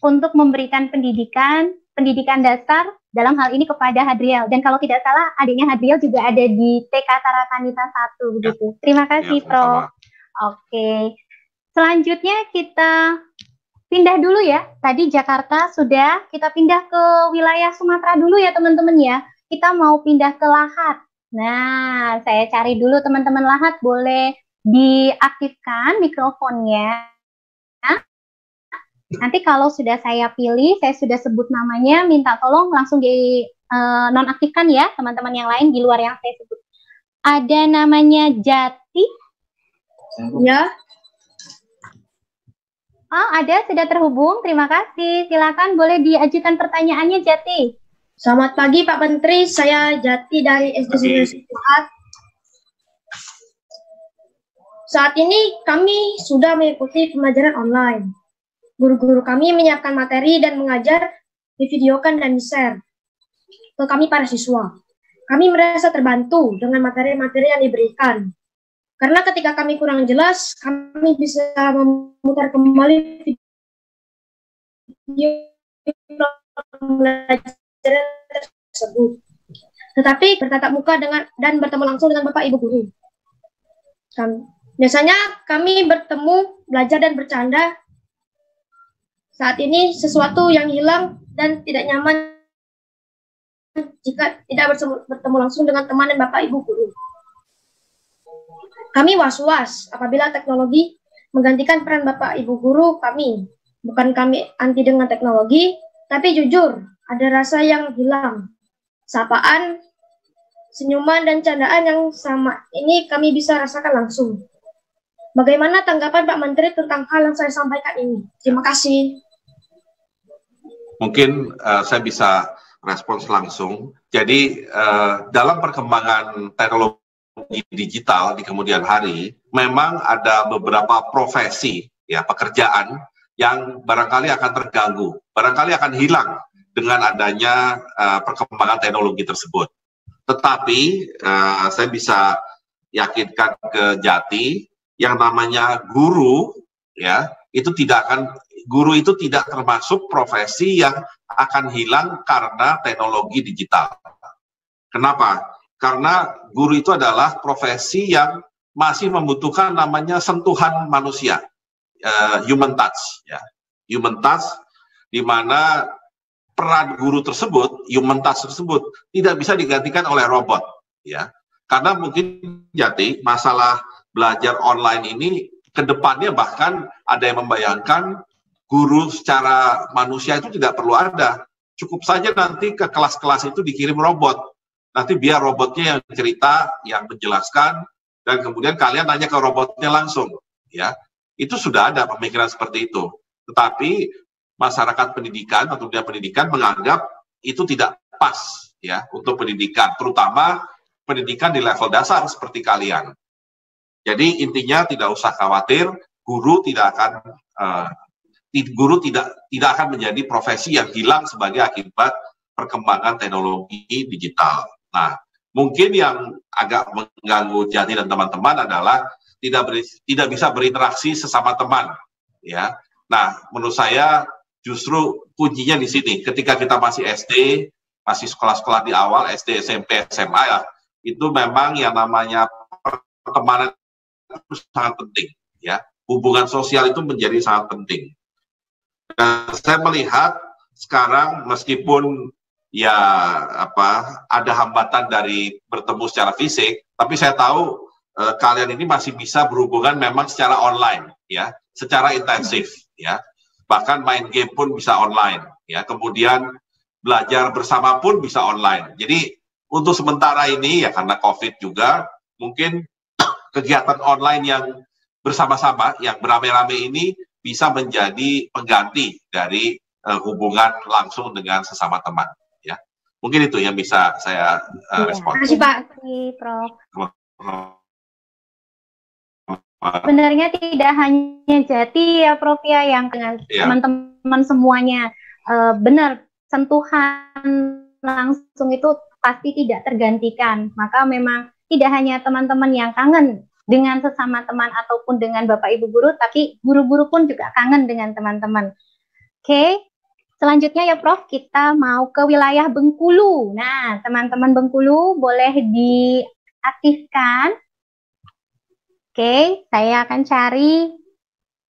untuk memberikan pendidikan pendidikan dasar dalam hal ini kepada Hadriel dan kalau tidak salah adiknya Hadriel juga ada di TK Tarakanita 1 begitu. Terima kasih Ya, Prof. sama-sama. Oke. Selanjutnya kita pindah dulu ya. Tadi Jakarta sudah, kita pindah ke wilayah Sumatera dulu ya teman-teman ya. Kita mau pindah ke Lahat. Nah, saya cari dulu teman-teman Lahat boleh diaktifkan mikrofonnya. Nanti kalau sudah saya pilih, saya sudah sebut namanya, minta tolong langsung di eh, nonaktifkan ya teman-teman yang lain di luar yang saya sebut. Ada namanya Jati. Ya, Oh, ada sudah terhubung. Terima kasih. Silakan boleh diajukan pertanyaannya Jati. selamat pagi Pak Menteri. Saya Jati dari SD. Sehat. Saat ini kami sudah mengikuti pembelajaran online. Guru-guru kami menyiapkan materi dan mengajar, divideokan dan di-share ke kami para siswa. Kami merasa terbantu dengan materi-materi yang diberikan. Karena ketika kami kurang jelas, kami bisa memutar kembali video pembelajaran tersebut. Tetapi bertatap muka dengan dan bertemu langsung dengan Bapak Ibu guru. Kami, biasanya kami bertemu, belajar dan bercanda. Saat ini sesuatu yang hilang dan tidak nyaman jika tidak bertemu, langsung dengan teman dan Bapak Ibu guru. Kami was-was apabila teknologi menggantikan peran Bapak Ibu guru kami. Bukan kami anti dengan teknologi, tapi jujur, ada rasa yang hilang. Sapaan, senyuman, dan candaan yang sama ini kami bisa rasakan langsung. Bagaimana tanggapan Pak Menteri tentang hal yang saya sampaikan ini? Terima kasih. Mungkin eh, saya bisa respons langsung. Jadi eh, dalam perkembangan teknologi digital di kemudian hari, memang ada beberapa profesi ya pekerjaan yang barangkali akan terganggu, barangkali akan hilang dengan adanya eh, perkembangan teknologi tersebut. Tetapi eh, saya bisa yakinkan ke Jati yang namanya guru ya itu tidak akan guru itu tidak termasuk profesi yang akan hilang karena teknologi digital. Kenapa? Karena guru itu adalah profesi yang masih membutuhkan namanya sentuhan manusia, uh, human touch, ya, human touch, di mana peran guru tersebut, human touch tersebut tidak bisa digantikan oleh robot, ya. Karena mungkin jati masalah belajar online ini ke depannya bahkan ada yang membayangkan guru secara manusia itu tidak perlu ada. Cukup saja nanti ke kelas-kelas itu dikirim robot. Nanti biar robotnya yang cerita, yang menjelaskan, dan kemudian kalian nanya ke robotnya langsung. Ya, itu sudah ada pemikiran seperti itu. Tetapi masyarakat pendidikan atau dunia pendidikan menganggap itu tidak pas ya untuk pendidikan, terutama pendidikan di level dasar seperti kalian. Jadi intinya tidak usah khawatir, guru tidak akan uh, guru tidak tidak akan menjadi profesi yang hilang sebagai akibat perkembangan teknologi digital. Nah, mungkin yang agak mengganggu Jati dan teman-teman adalah tidak beri, tidak bisa berinteraksi sesama teman, ya. Nah, menurut saya justru kuncinya di sini. Ketika kita masih SD, masih sekolah-sekolah di awal SD, SMP, SMA ya, itu memang yang namanya pertemanan itu sangat penting, ya. Hubungan sosial itu menjadi sangat penting. Dan saya melihat sekarang meskipun ya apa ada hambatan dari bertemu secara fisik, tapi saya tahu eh, kalian ini masih bisa berhubungan memang secara online ya, secara intensif ya. Bahkan main game pun bisa online ya. Kemudian belajar bersama pun bisa online. Jadi untuk sementara ini ya karena Covid juga mungkin kegiatan online yang bersama-sama, yang beramai-ramai ini bisa menjadi pengganti dari uh, hubungan langsung dengan sesama teman. Ya, mungkin itu yang bisa saya uh, respon. Terima kasih Pak. Terima kasih, Prof. Sebenarnya tidak hanya Jati ya Prof ya yang dengan Iya. teman-teman semuanya Eh, benar sentuhan langsung itu pasti tidak tergantikan. Maka memang tidak hanya teman-teman yang kangen dengan sesama teman ataupun dengan Bapak Ibu guru, tapi guru-guru pun juga kangen dengan teman-teman. Oke, selanjutnya ya Prof, kita mau ke wilayah Bengkulu. Nah, teman-teman Bengkulu boleh diaktifkan Oke, saya akan cari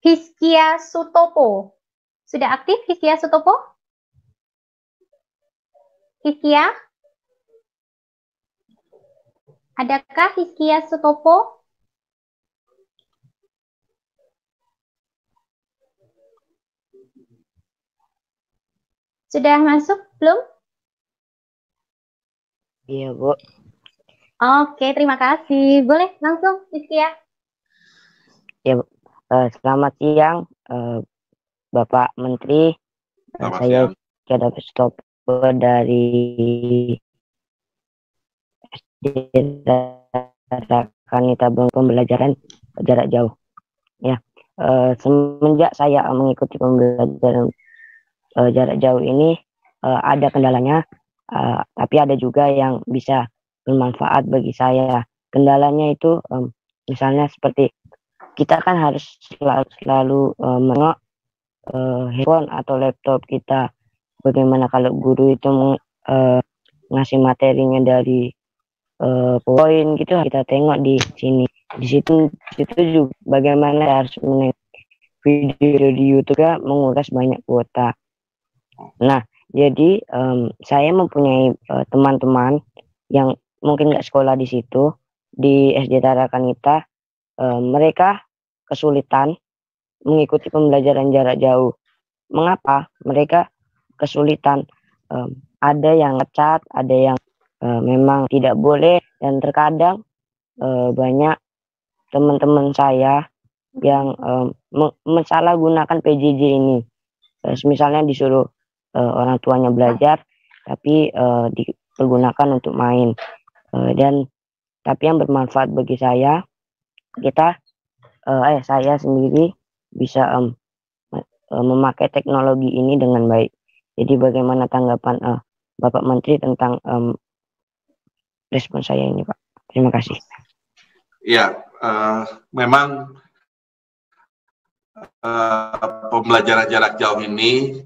Hiskia Sutopo. Sudah aktif Hiskia Sutopo? Hiskia? Adakah Hiskia Sutopo? Sudah masuk belum? Iya, Bu. Oke, terima kasih. Boleh langsung, Hiskia. Eh, selamat siang, eh, Bapak Menteri. Selamat saya siang. Kada Stopo dari SD Kanita Pembelajaran Jarak Jauh. Ya, eh, semenjak saya mengikuti pembelajaran eh, jarak jauh ini eh, ada kendalanya, eh, tapi ada juga yang bisa bermanfaat bagi saya. Kendalanya itu em, misalnya seperti kita kan harus selalu, selalu eh, menengok eh, handphone atau laptop kita. Bagaimana kalau guru itu eh, ngasih materinya dari eh, poin gitu kita tengok di sini. Di situ situ juga bagaimana harus menengok video di YouTube juga menguras banyak kuota. Nah, jadi em, saya mempunyai eh, teman-teman yang mungkin nggak sekolah di situ di SD Tarakanita, eh, mereka kesulitan mengikuti pembelajaran jarak jauh. Mengapa? Mereka kesulitan. Em, ada yang ngecat, ada yang eh, memang tidak boleh, dan terkadang eh, banyak teman-teman saya yang em, me- mensalahgunakan PJJ ini. Eh, misalnya disuruh eh, orang tuanya belajar, tapi eh, dipergunakan untuk main. Eh, dan tapi yang bermanfaat bagi saya, kita eh, eh saya sendiri bisa eh, memakai teknologi ini dengan baik. Jadi bagaimana tanggapan eh, Bapak Menteri tentang em, respon saya ini, Pak? Terima kasih. Ya, eh, memang eh, pembelajaran jarak jauh ini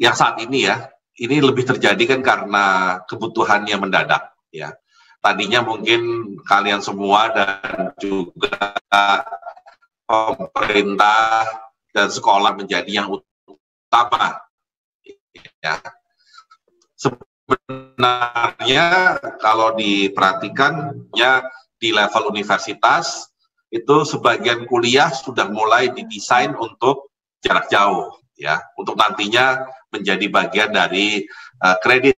yang saat ini ya, ini lebih terjadi kan karena kebutuhannya mendadak ya. Tadinya mungkin kalian semua dan juga pemerintah dan sekolah menjadi yang utama ya. Sebenarnya kalau diperhatikan ya di level universitas itu sebagian kuliah sudah mulai didesain untuk jarak jauh ya untuk nantinya menjadi bagian dari uh, kredit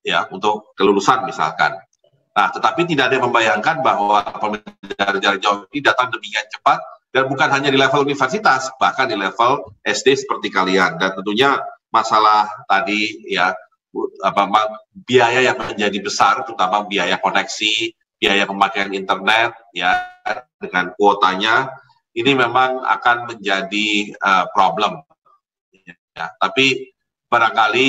ya untuk kelulusan misalkan. Nah, tetapi tidak ada yang membayangkan bahwa pembelajaran jarak jauh ini datang demikian cepat dan bukan hanya di level universitas, bahkan di level SD seperti kalian. Dan tentunya masalah tadi ya apa biaya yang menjadi besar, terutama biaya koneksi, biaya pemakaian internet ya dengan kuotanya ini memang akan menjadi uh, problem. Ya, tapi barangkali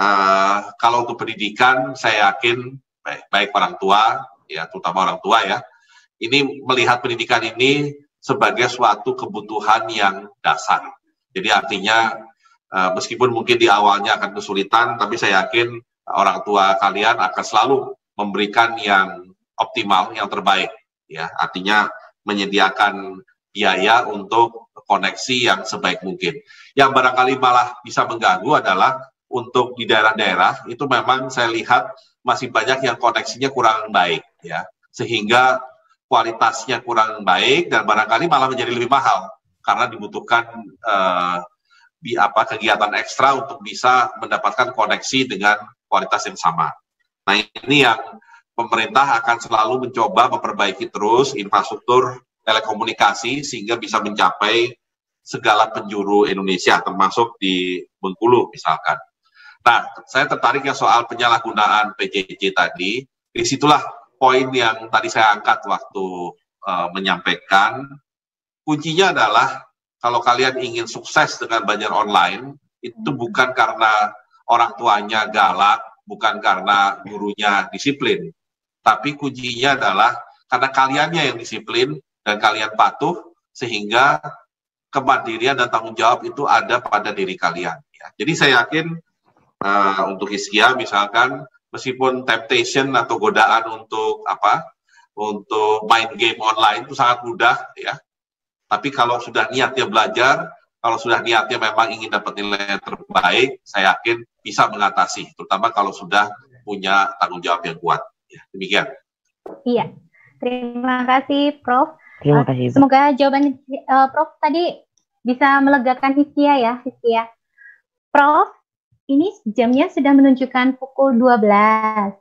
uh, kalau untuk pendidikan saya yakin baik, baik orang tua ya terutama orang tua ya ini melihat pendidikan ini sebagai suatu kebutuhan yang dasar. Jadi artinya uh, meskipun mungkin di awalnya akan kesulitan, tapi saya yakin orang tua kalian akan selalu memberikan yang optimal, yang terbaik. Ya, artinya menyediakan biaya untuk koneksi yang sebaik mungkin. Yang barangkali malah bisa mengganggu adalah untuk di daerah-daerah itu memang saya lihat masih banyak yang koneksinya kurang baik, ya, sehingga kualitasnya kurang baik dan barangkali malah menjadi lebih mahal karena dibutuhkan eh, di apa kegiatan ekstra untuk bisa mendapatkan koneksi dengan kualitas yang sama. Nah ini yang pemerintah akan selalu mencoba memperbaiki terus infrastruktur telekomunikasi sehingga bisa mencapai segala penjuru Indonesia termasuk di Bengkulu misalkan. Nah, saya tertarik ya soal penyalahgunaan PJJ tadi. Di situlah poin yang tadi saya angkat waktu uh, menyampaikan. Kuncinya adalah kalau kalian ingin sukses dengan belajar online, itu bukan karena orang tuanya galak, bukan karena gurunya disiplin, tapi kuncinya adalah karena kaliannya yang disiplin dan kalian patuh sehingga kemandirian dan tanggung jawab itu ada pada diri kalian. Ya. Jadi saya yakin uh, untuk Iskia misalkan meskipun temptation atau godaan untuk apa untuk main game online itu sangat mudah ya. Tapi kalau sudah niatnya belajar, kalau sudah niatnya memang ingin dapat nilai terbaik, saya yakin bisa mengatasi, terutama kalau sudah punya tanggung jawab yang kuat. Ya, demikian. Iya, terima kasih Prof. Terima kasih. Uh, semoga jawaban uh, Prof tadi bisa melegakan Hiskia ya, Hiskia. Prof, ini jamnya sudah menunjukkan pukul 12.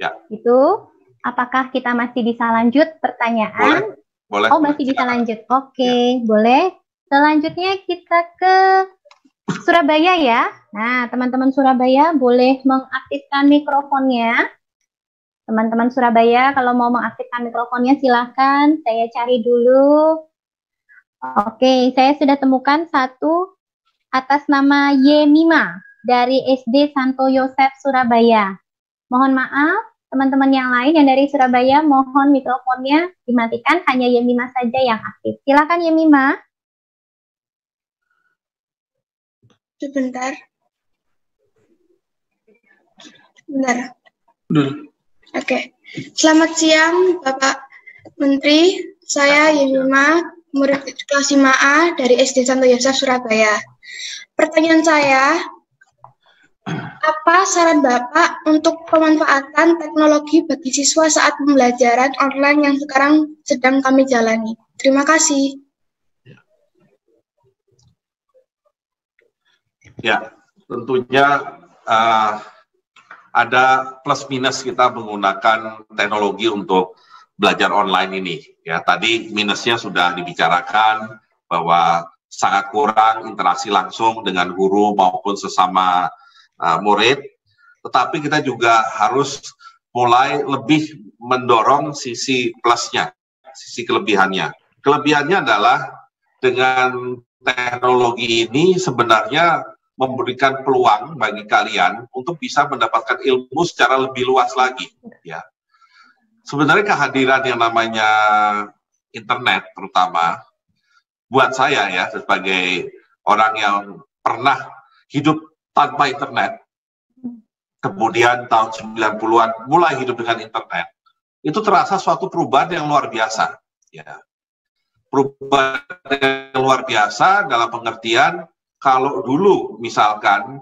Ya. Itu apakah kita masih bisa lanjut pertanyaan? Boleh. Boleh oh, masih bisa lanjut. Oke, okay, ya. boleh. Selanjutnya kita ke Surabaya ya. Nah, teman-teman Surabaya boleh mengaktifkan mikrofonnya. Teman-teman Surabaya kalau mau mengaktifkan mikrofonnya silahkan. Saya cari dulu. Oke, saya sudah temukan satu atas nama Yemima dari SD Santo Yosef Surabaya. Mohon maaf, teman-teman yang lain yang dari Surabaya mohon mikrofonnya dimatikan, hanya Yemima saja yang aktif. Silakan Yemima. Sebentar. Benar. Benar. Oke. Selamat siang, Bapak Menteri. Saya Yemima, murid kelas 5A dari SD Santo Yosef Surabaya. Pertanyaan saya, apa saran Bapak untuk pemanfaatan teknologi bagi siswa saat pembelajaran online yang sekarang sedang kami jalani? Terima kasih. Ya, tentunya uh, ada plus minus kita menggunakan teknologi untuk belajar online ini. Ya, tadi minusnya sudah dibicarakan bahwa sangat kurang interaksi langsung dengan guru maupun sesama uh, murid. Tetapi kita juga harus mulai lebih mendorong sisi plusnya, sisi kelebihannya. Kelebihannya adalah dengan teknologi ini sebenarnya memberikan peluang bagi kalian untuk bisa mendapatkan ilmu secara lebih luas lagi ya sebenarnya kehadiran yang namanya internet terutama buat saya ya sebagai orang yang pernah hidup tanpa internet. Kemudian tahun 90-an mulai hidup dengan internet. Itu terasa suatu perubahan yang luar biasa ya. Perubahan yang luar biasa dalam pengertian kalau dulu misalkan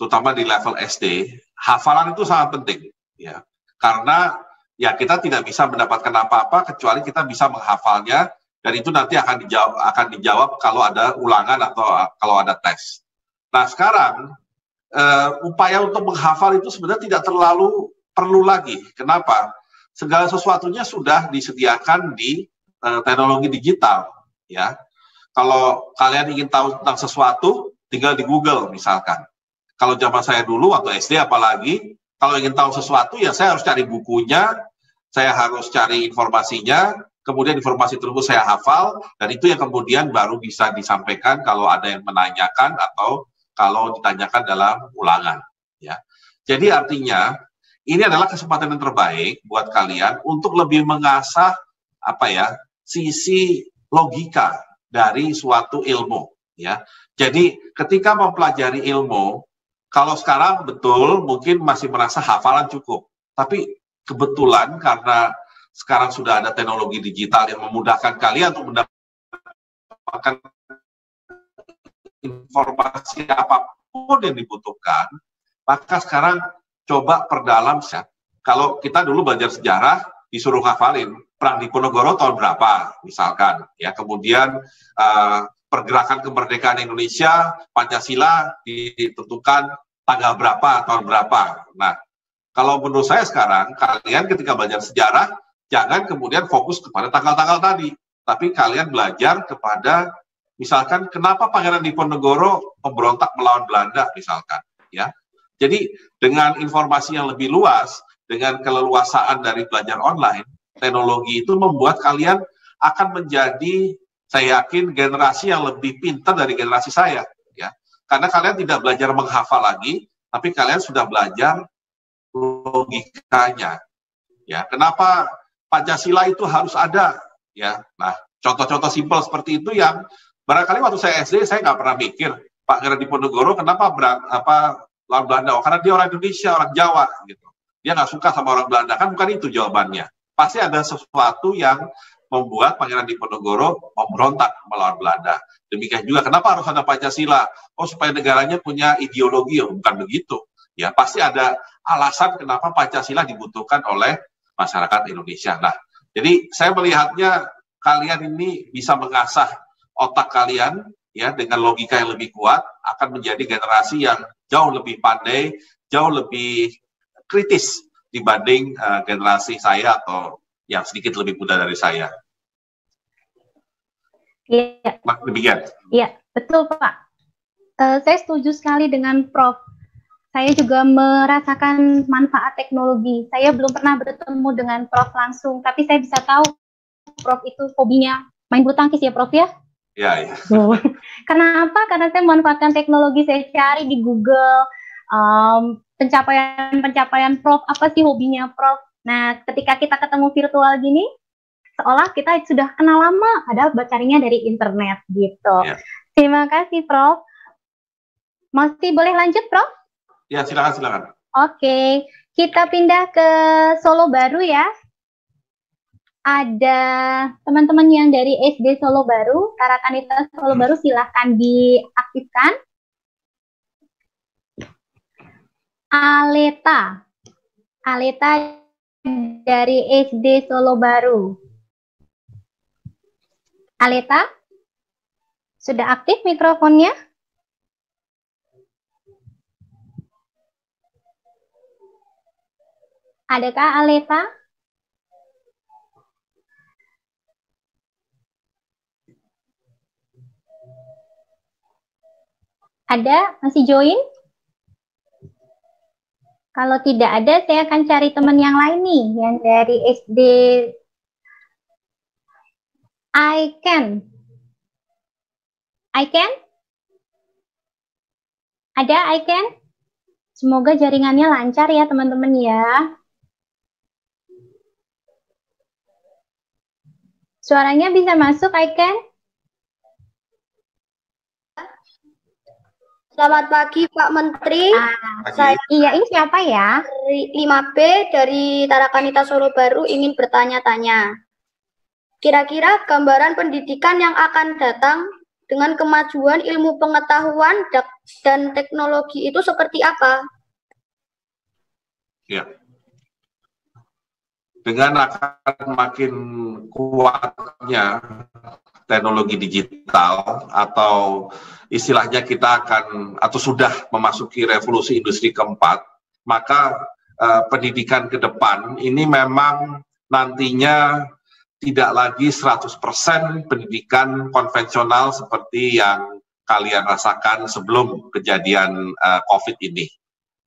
terutama di level SD hafalan itu sangat penting ya. Karena ya kita tidak bisa mendapatkan apa-apa kecuali kita bisa menghafalnya dan itu nanti akan dijawab akan dijawab kalau ada ulangan atau kalau ada tes. Nah sekarang uh, upaya untuk menghafal itu sebenarnya tidak terlalu perlu lagi. Kenapa? Segala sesuatunya sudah disediakan di uh, teknologi digital, ya. Kalau kalian ingin tahu tentang sesuatu, tinggal di Google misalkan. Kalau zaman saya dulu waktu SD apalagi, kalau ingin tahu sesuatu ya saya harus cari bukunya, saya harus cari informasinya, kemudian informasi tersebut saya hafal, dan itu yang kemudian baru bisa disampaikan kalau ada yang menanyakan atau kalau ditanyakan dalam ulangan. Ya. Jadi artinya ini adalah kesempatan yang terbaik buat kalian untuk lebih mengasah apa ya sisi logika dari suatu ilmu ya. Jadi ketika mempelajari ilmu, kalau sekarang betul mungkin masih merasa hafalan cukup, tapi kebetulan karena sekarang sudah ada teknologi digital yang memudahkan kalian untuk mendapatkan informasi apa pun yang dibutuhkan, maka sekarang coba perdalam ya. Kalau kita dulu belajar sejarah disuruh hafalin, perang di Ponorogo tahun berapa misalkan ya kemudian uh, pergerakan kemerdekaan Indonesia Pancasila ditentukan tanggal berapa tahun berapa nah Kalau menurut saya sekarang, kalian ketika belajar sejarah, jangan kemudian fokus kepada tanggal-tanggal tadi, tapi kalian belajar kepada misalkan kenapa Pangeran Diponegoro memberontak melawan Belanda misalkan, ya. Jadi dengan informasi yang lebih luas, dengan keleluasaan dari belajar online, teknologi itu membuat kalian akan menjadi saya yakin generasi yang lebih pintar dari generasi saya ya? Karena kalian tidak belajar menghafal lagi tapi kalian sudah belajar logikanya ya? Kenapa Pancasila itu harus ada ya? Nah contoh-contoh simpel seperti itu yang barangkali waktu saya SD saya nggak pernah mikir Pak Gerard Diponegoro kenapa berang, apa lawan Belanda oh, karena dia orang Indonesia orang Jawa gitu dia nggak suka sama orang Belanda kan bukan itu jawabannya pasti ada sesuatu yang membuat Pangeran Diponegoro memberontak melawan Belanda. Demikian juga kenapa harus ada Pancasila? Oh supaya negaranya punya ideologi, oh, bukan begitu. Ya pasti ada alasan kenapa Pancasila dibutuhkan oleh masyarakat Indonesia. Nah, jadi saya melihatnya kalian ini bisa mengasah otak kalian ya dengan logika yang lebih kuat akan menjadi generasi yang jauh lebih pandai, jauh lebih kritis dibanding uh, generasi saya atau yang sedikit lebih muda dari saya. Iya. Demikian. Iya, betul Pak. Uh, saya setuju sekali dengan Prof. Saya juga merasakan manfaat teknologi. Saya belum pernah bertemu dengan Prof langsung, tapi saya bisa tahu Prof itu hobinya main bulu tangkis ya Prof ya? Iya, iya. Kenapa? Karena saya memanfaatkan teknologi, saya cari di Google, um, pencapaian-pencapaian Prof, apa sih hobinya Prof? Nah, ketika kita ketemu virtual gini, seolah kita sudah kenal lama, ada carinya dari internet gitu. Ya. Terima kasih, Prof. Masih boleh lanjut, Prof? Ya, silakan, silakan. Oke, kita pindah ke Solo baru ya. Ada teman-teman yang dari SD Solo Baru, Tarakanita Solo Baru, silahkan diaktifkan. Aleta. Aleta dari SD Solo Baru. Aleta, sudah aktif mikrofonnya? Adakah Aleta? Ada? Masih join? Kalau tidak ada, saya akan cari teman yang lain nih, yang dari SD I can. I can? Ada I can? Semoga jaringannya lancar ya teman-teman ya. Suaranya bisa masuk I can? Selamat pagi Pak Menteri. Ah, saya iya ini siapa ya? 5B dari Tarakanita Solo Baru ingin bertanya-tanya. Kira-kira gambaran pendidikan yang akan datang dengan kemajuan ilmu pengetahuan dan teknologi itu seperti apa? Ya. Dengan akan makin kuatnya teknologi digital atau istilahnya kita akan atau sudah memasuki revolusi industri keempat, maka uh, pendidikan ke depan ini memang nantinya tidak lagi 100% pendidikan konvensional seperti yang kalian rasakan sebelum kejadian uh, COVID ini.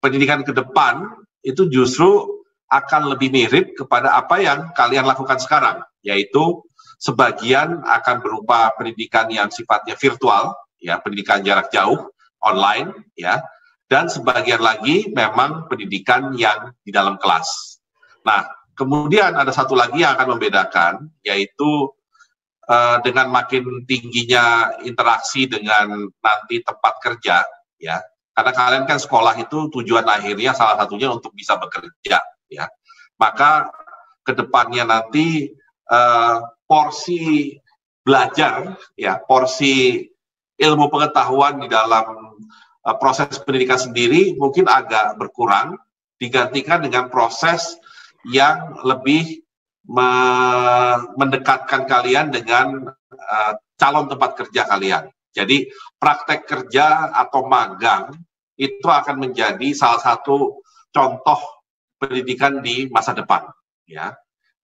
Pendidikan ke depan itu justru akan lebih mirip kepada apa yang kalian lakukan sekarang, yaitu sebagian akan berupa pendidikan yang sifatnya virtual, ya pendidikan jarak jauh online ya dan sebagian lagi memang pendidikan yang di dalam kelas. Nah, kemudian ada satu lagi yang akan membedakan yaitu uh, dengan makin tingginya interaksi dengan nanti tempat kerja ya. Karena kalian kan sekolah itu tujuan akhirnya salah satunya untuk bisa bekerja ya. Maka ke depannya nanti uh, porsi belajar ya, porsi ilmu pengetahuan di dalam uh, proses pendidikan sendiri mungkin agak berkurang digantikan dengan proses yang lebih me mendekatkan kalian dengan uh, calon tempat kerja kalian. Jadi praktek kerja atau magang itu akan menjadi salah satu contoh pendidikan di masa depan ya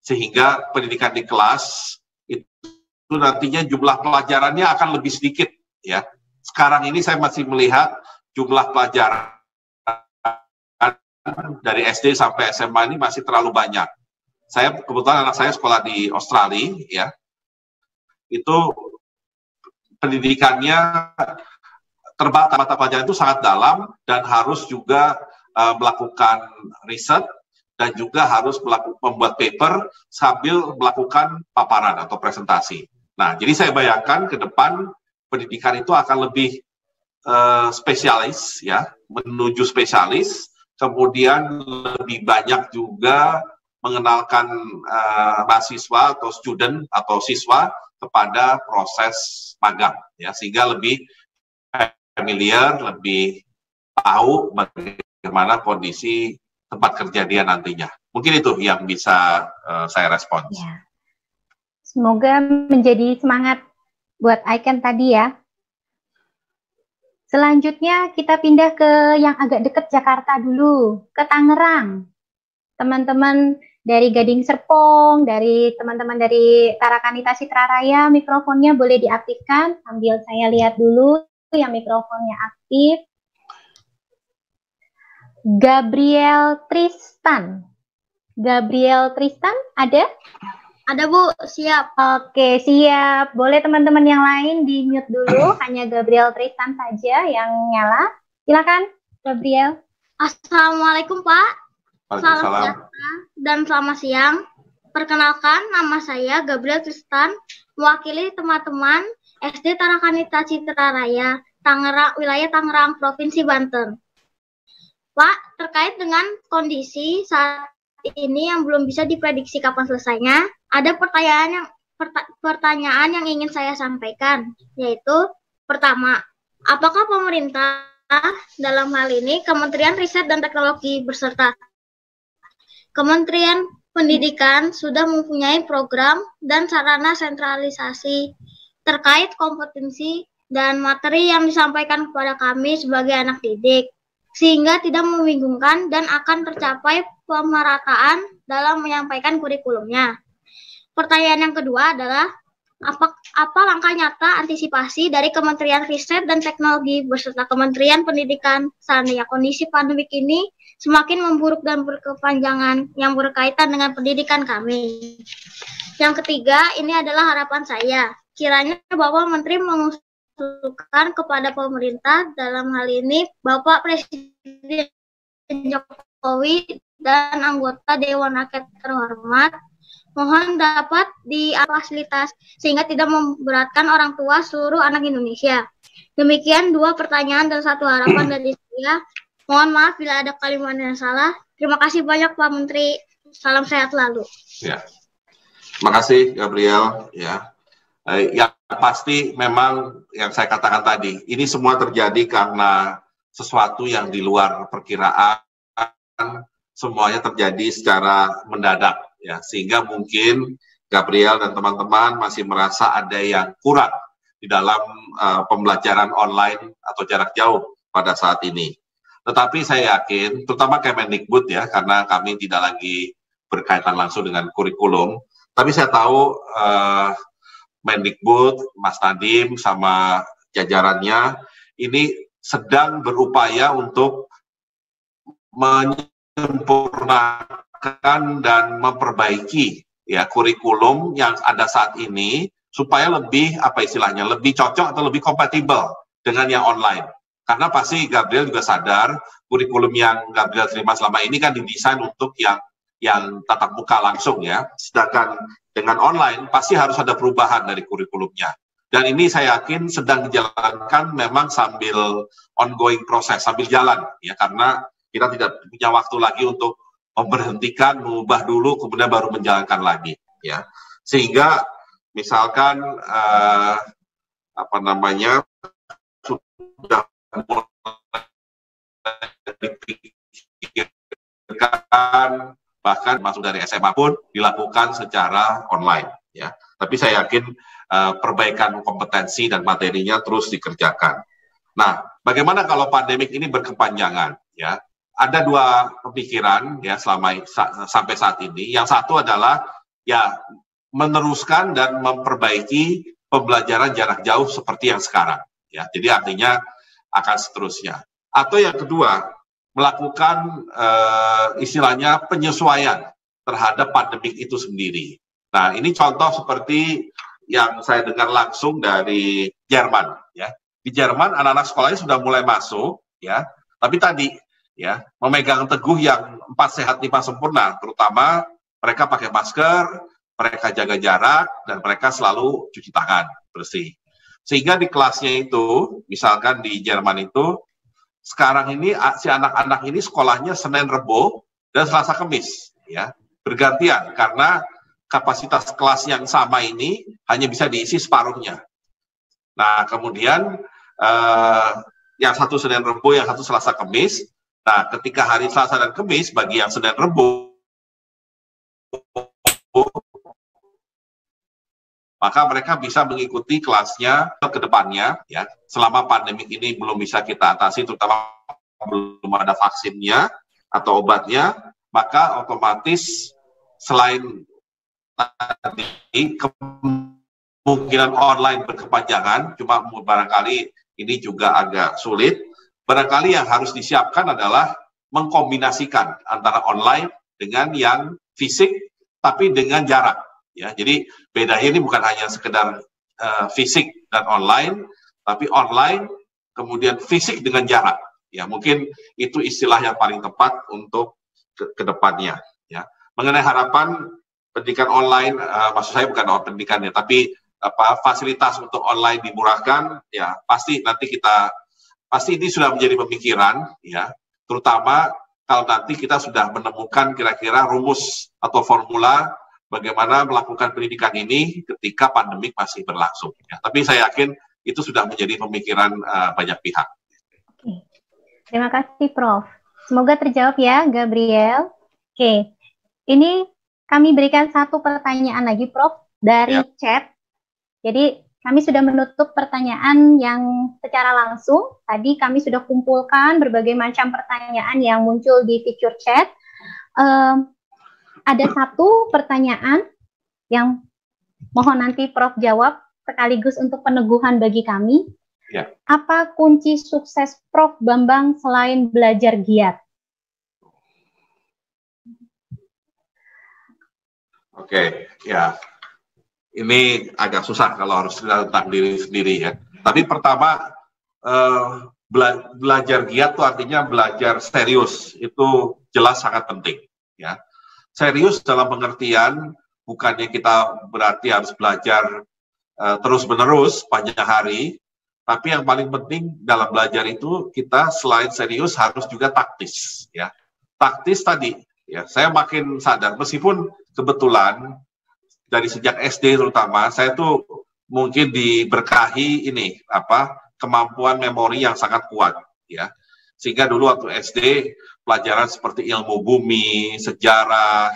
sehingga pendidikan di kelas itu nantinya jumlah pelajarannya akan lebih sedikit ya. Sekarang ini saya masih melihat jumlah pelajaran dari SD sampai SMA ini masih terlalu banyak. Saya kebetulan anak saya sekolah di Australia ya. Itu pendidikannya terbatas mata pelajaran itu sangat dalam dan harus juga uh, melakukan riset dan juga harus melakukan, membuat paper sambil melakukan paparan atau presentasi. Nah, jadi saya bayangkan ke depan pendidikan itu akan lebih uh, spesialis ya, menuju spesialis, kemudian lebih banyak juga mengenalkan uh, mahasiswa atau student atau siswa kepada proses magang ya sehingga lebih familiar, lebih tahu bagaimana kondisi tempat kerja dia nantinya. Mungkin itu yang bisa uh, saya respons. Ya. Semoga menjadi semangat buat Icon tadi ya. Selanjutnya kita pindah ke yang agak dekat Jakarta dulu, ke Tangerang. Teman-teman dari Gading Serpong, dari teman-teman dari Tarakanita Citraraya, mikrofonnya boleh diaktifkan sambil saya lihat dulu yang mikrofonnya aktif. Gabriel Tristan. Gabriel Tristan ada? Ada Bu, siap. Oke, siap. Boleh teman-teman yang lain di mute dulu, (clears throat) hanya Gabriel Tristan saja yang nyala. Silakan, Gabriel. Assalamualaikum Pak. Salam sejahtera dan selamat siang. Perkenalkan, nama saya Gabriel Tristan, mewakili teman-teman SD Tarakanita Citra Raya, Tangerang, wilayah Tangerang, Provinsi Banten. Pak, terkait dengan kondisi saat ini yang belum bisa diprediksi kapan selesainya, ada pertanyaan yang perta pertanyaan yang ingin saya sampaikan, yaitu pertama, apakah pemerintah dalam hal ini Kementerian Riset dan Teknologi berserta Kementerian Pendidikan sudah mempunyai program dan sarana sentralisasi terkait kompetensi dan materi yang disampaikan kepada kami sebagai anak didik, sehingga tidak membingungkan dan akan tercapai pemerataan dalam menyampaikan kurikulumnya. Pertanyaan yang kedua adalah, apa, apa langkah nyata antisipasi dari Kementerian Riset dan Teknologi beserta Kementerian Pendidikan seandainya kondisi pandemik ini semakin memburuk dan berkepanjangan yang berkaitan dengan pendidikan kami. Yang ketiga, ini adalah harapan saya. Kiranya Bapak Menteri mengusulkan kepada pemerintah dalam hal ini Bapak Presiden Jokowi dan anggota Dewan Rakyat terhormat mohon dapat difasilitasi sehingga tidak memberatkan orang tua seluruh anak Indonesia. Demikian dua pertanyaan dan satu harapan (clears throat) dari saya. Mohon maaf bila ada kalimat yang salah. Terima kasih banyak Pak Menteri. Salam sehat selalu. Ya. Terima kasih Gabriel ya. Eh, yang pasti memang yang saya katakan tadi, ini semua terjadi karena sesuatu yang di luar perkiraan semuanya terjadi secara mendadak ya sehingga mungkin Gabriel dan teman-teman masih merasa ada yang kurang di dalam uh, pembelajaran online atau jarak jauh pada saat ini. Tetapi saya yakin, terutama Kemendikbud ya, karena kami tidak lagi berkaitan langsung dengan kurikulum, tapi saya tahu uh, Mendikbud, Mas Nadim, sama jajarannya ini sedang berupaya untuk menyempurnakan dan memperbaiki ya kurikulum yang ada saat ini supaya lebih apa istilahnya lebih cocok atau lebih kompatibel dengan yang online. Karena pasti Gabriel juga sadar kurikulum yang Gabriel terima selama ini kan didesain untuk yang yang tatap muka langsung ya. Sedangkan dengan online pasti harus ada perubahan dari kurikulumnya. Dan ini saya yakin sedang dijalankan memang sambil ongoing proses, sambil jalan ya karena kita tidak punya waktu lagi untuk memberhentikan, mengubah dulu kemudian baru menjalankan lagi ya. Sehingga misalkan uh, apa namanya sudah dipikirkan bahkan masuk dari SMA pun dilakukan secara online ya. Tapi saya yakin uh, perbaikan kompetensi dan materinya terus dikerjakan. Nah, bagaimana kalau pandemik ini berkepanjangan ya? ada dua pemikiran ya selama sa sampai saat ini. Yang satu adalah ya meneruskan dan memperbaiki pembelajaran jarak jauh seperti yang sekarang. Ya, jadi artinya akan seterusnya. Atau yang kedua, melakukan uh, istilahnya penyesuaian terhadap pandemik itu sendiri. Nah, ini contoh seperti yang saya dengar langsung dari Jerman ya. Di Jerman anak-anak sekolahnya sudah mulai masuk ya. Tapi tadi ya, memegang teguh yang empat sehat lima sempurna, terutama mereka pakai masker, mereka jaga jarak dan mereka selalu cuci tangan bersih. Sehingga di kelasnya itu, misalkan di Jerman itu, sekarang ini si anak-anak ini sekolahnya Senin Rebo dan Selasa Kamis, ya bergantian karena kapasitas kelas yang sama ini hanya bisa diisi separuhnya. Nah kemudian eh, yang satu Senin Rebo, yang satu Selasa Kamis. Nah ketika hari Selasa dan Kamis bagi yang Senin Rebo maka mereka bisa mengikuti kelasnya ke depannya ya. Selama pandemi ini belum bisa kita atasi terutama belum ada vaksinnya atau obatnya maka otomatis selain tadi kemungkinan online berkepanjangan cuma barangkali ini juga agak sulit barangkali yang harus disiapkan adalah mengkombinasikan antara online dengan yang fisik tapi dengan jarak ya. Jadi beda ini bukan hanya sekedar uh, fisik dan online tapi online kemudian fisik dengan jarak. Ya mungkin itu istilah yang paling tepat untuk ke, depannya ya. Mengenai harapan pendidikan online uh, maksud saya bukan pendidikannya tapi apa fasilitas untuk online dimurahkan ya pasti nanti kita pasti ini sudah menjadi pemikiran ya. Terutama kalau nanti kita sudah menemukan kira-kira rumus atau formula bagaimana melakukan pendidikan ini ketika pandemik masih berlangsung. Ya. Tapi saya yakin itu sudah menjadi pemikiran uh, banyak pihak. Oke. Terima kasih Prof. Semoga terjawab ya Gabriel. Oke, ini kami berikan satu pertanyaan lagi Prof dari ya. chat. Jadi kami sudah menutup pertanyaan yang secara langsung. Tadi kami sudah kumpulkan berbagai macam pertanyaan yang muncul di fitur chat. Um, ada satu pertanyaan yang mohon nanti Prof jawab sekaligus untuk peneguhan bagi kami. Ya. Apa kunci sukses Prof Bambang selain belajar giat? Oke, ya. Ini agak susah kalau harus cerita tentang diri sendiri ya. Tapi pertama, eh, bela belajar giat itu artinya belajar serius. Itu jelas sangat penting. Ya serius dalam pengertian bukannya kita berarti harus belajar uh, terus-menerus panjang hari, tapi yang paling penting dalam belajar itu kita selain serius harus juga taktis, ya. Taktis tadi, ya. Saya makin sadar meskipun kebetulan dari sejak SD terutama saya tuh mungkin diberkahi ini apa kemampuan memori yang sangat kuat, ya. Sehingga dulu waktu SD pelajaran seperti ilmu bumi, sejarah,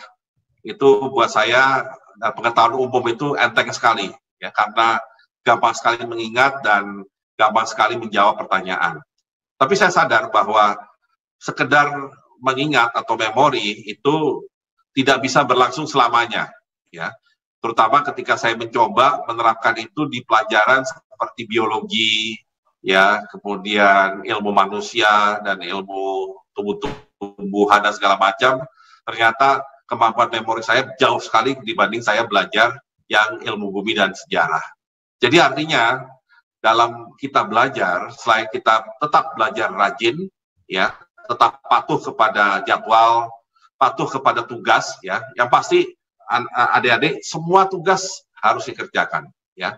itu buat saya pengetahuan umum itu enteng sekali ya karena gampang sekali mengingat dan gampang sekali menjawab pertanyaan. Tapi saya sadar bahwa sekedar mengingat atau memori itu tidak bisa berlangsung selamanya ya. Terutama ketika saya mencoba menerapkan itu di pelajaran seperti biologi ya, kemudian ilmu manusia dan ilmu tumbuh-tumbuhan dan segala macam, ternyata kemampuan memori saya jauh sekali dibanding saya belajar yang ilmu bumi dan sejarah. Jadi artinya dalam kita belajar, selain kita tetap belajar rajin, ya, tetap patuh kepada jadwal, patuh kepada tugas, ya, yang pasti adik-adik semua tugas harus dikerjakan, ya.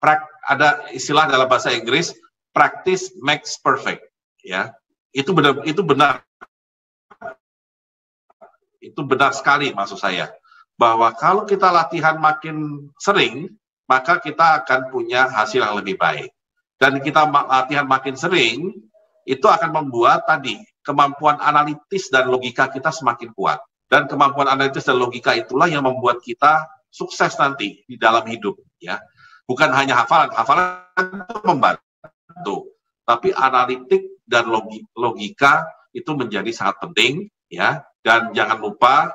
Prak, ada istilah dalam bahasa Inggris, practice makes perfect, ya itu benar itu benar. Itu benar sekali maksud saya. Bahwa kalau kita latihan makin sering maka kita akan punya hasil yang lebih baik. Dan kita latihan makin sering itu akan membuat tadi kemampuan analitis dan logika kita semakin kuat. Dan kemampuan analitis dan logika itulah yang membuat kita sukses nanti di dalam hidup ya bukan hanya hafalan hafalan itu membantu. Tapi analitik dan logika itu menjadi sangat penting ya. Dan jangan lupa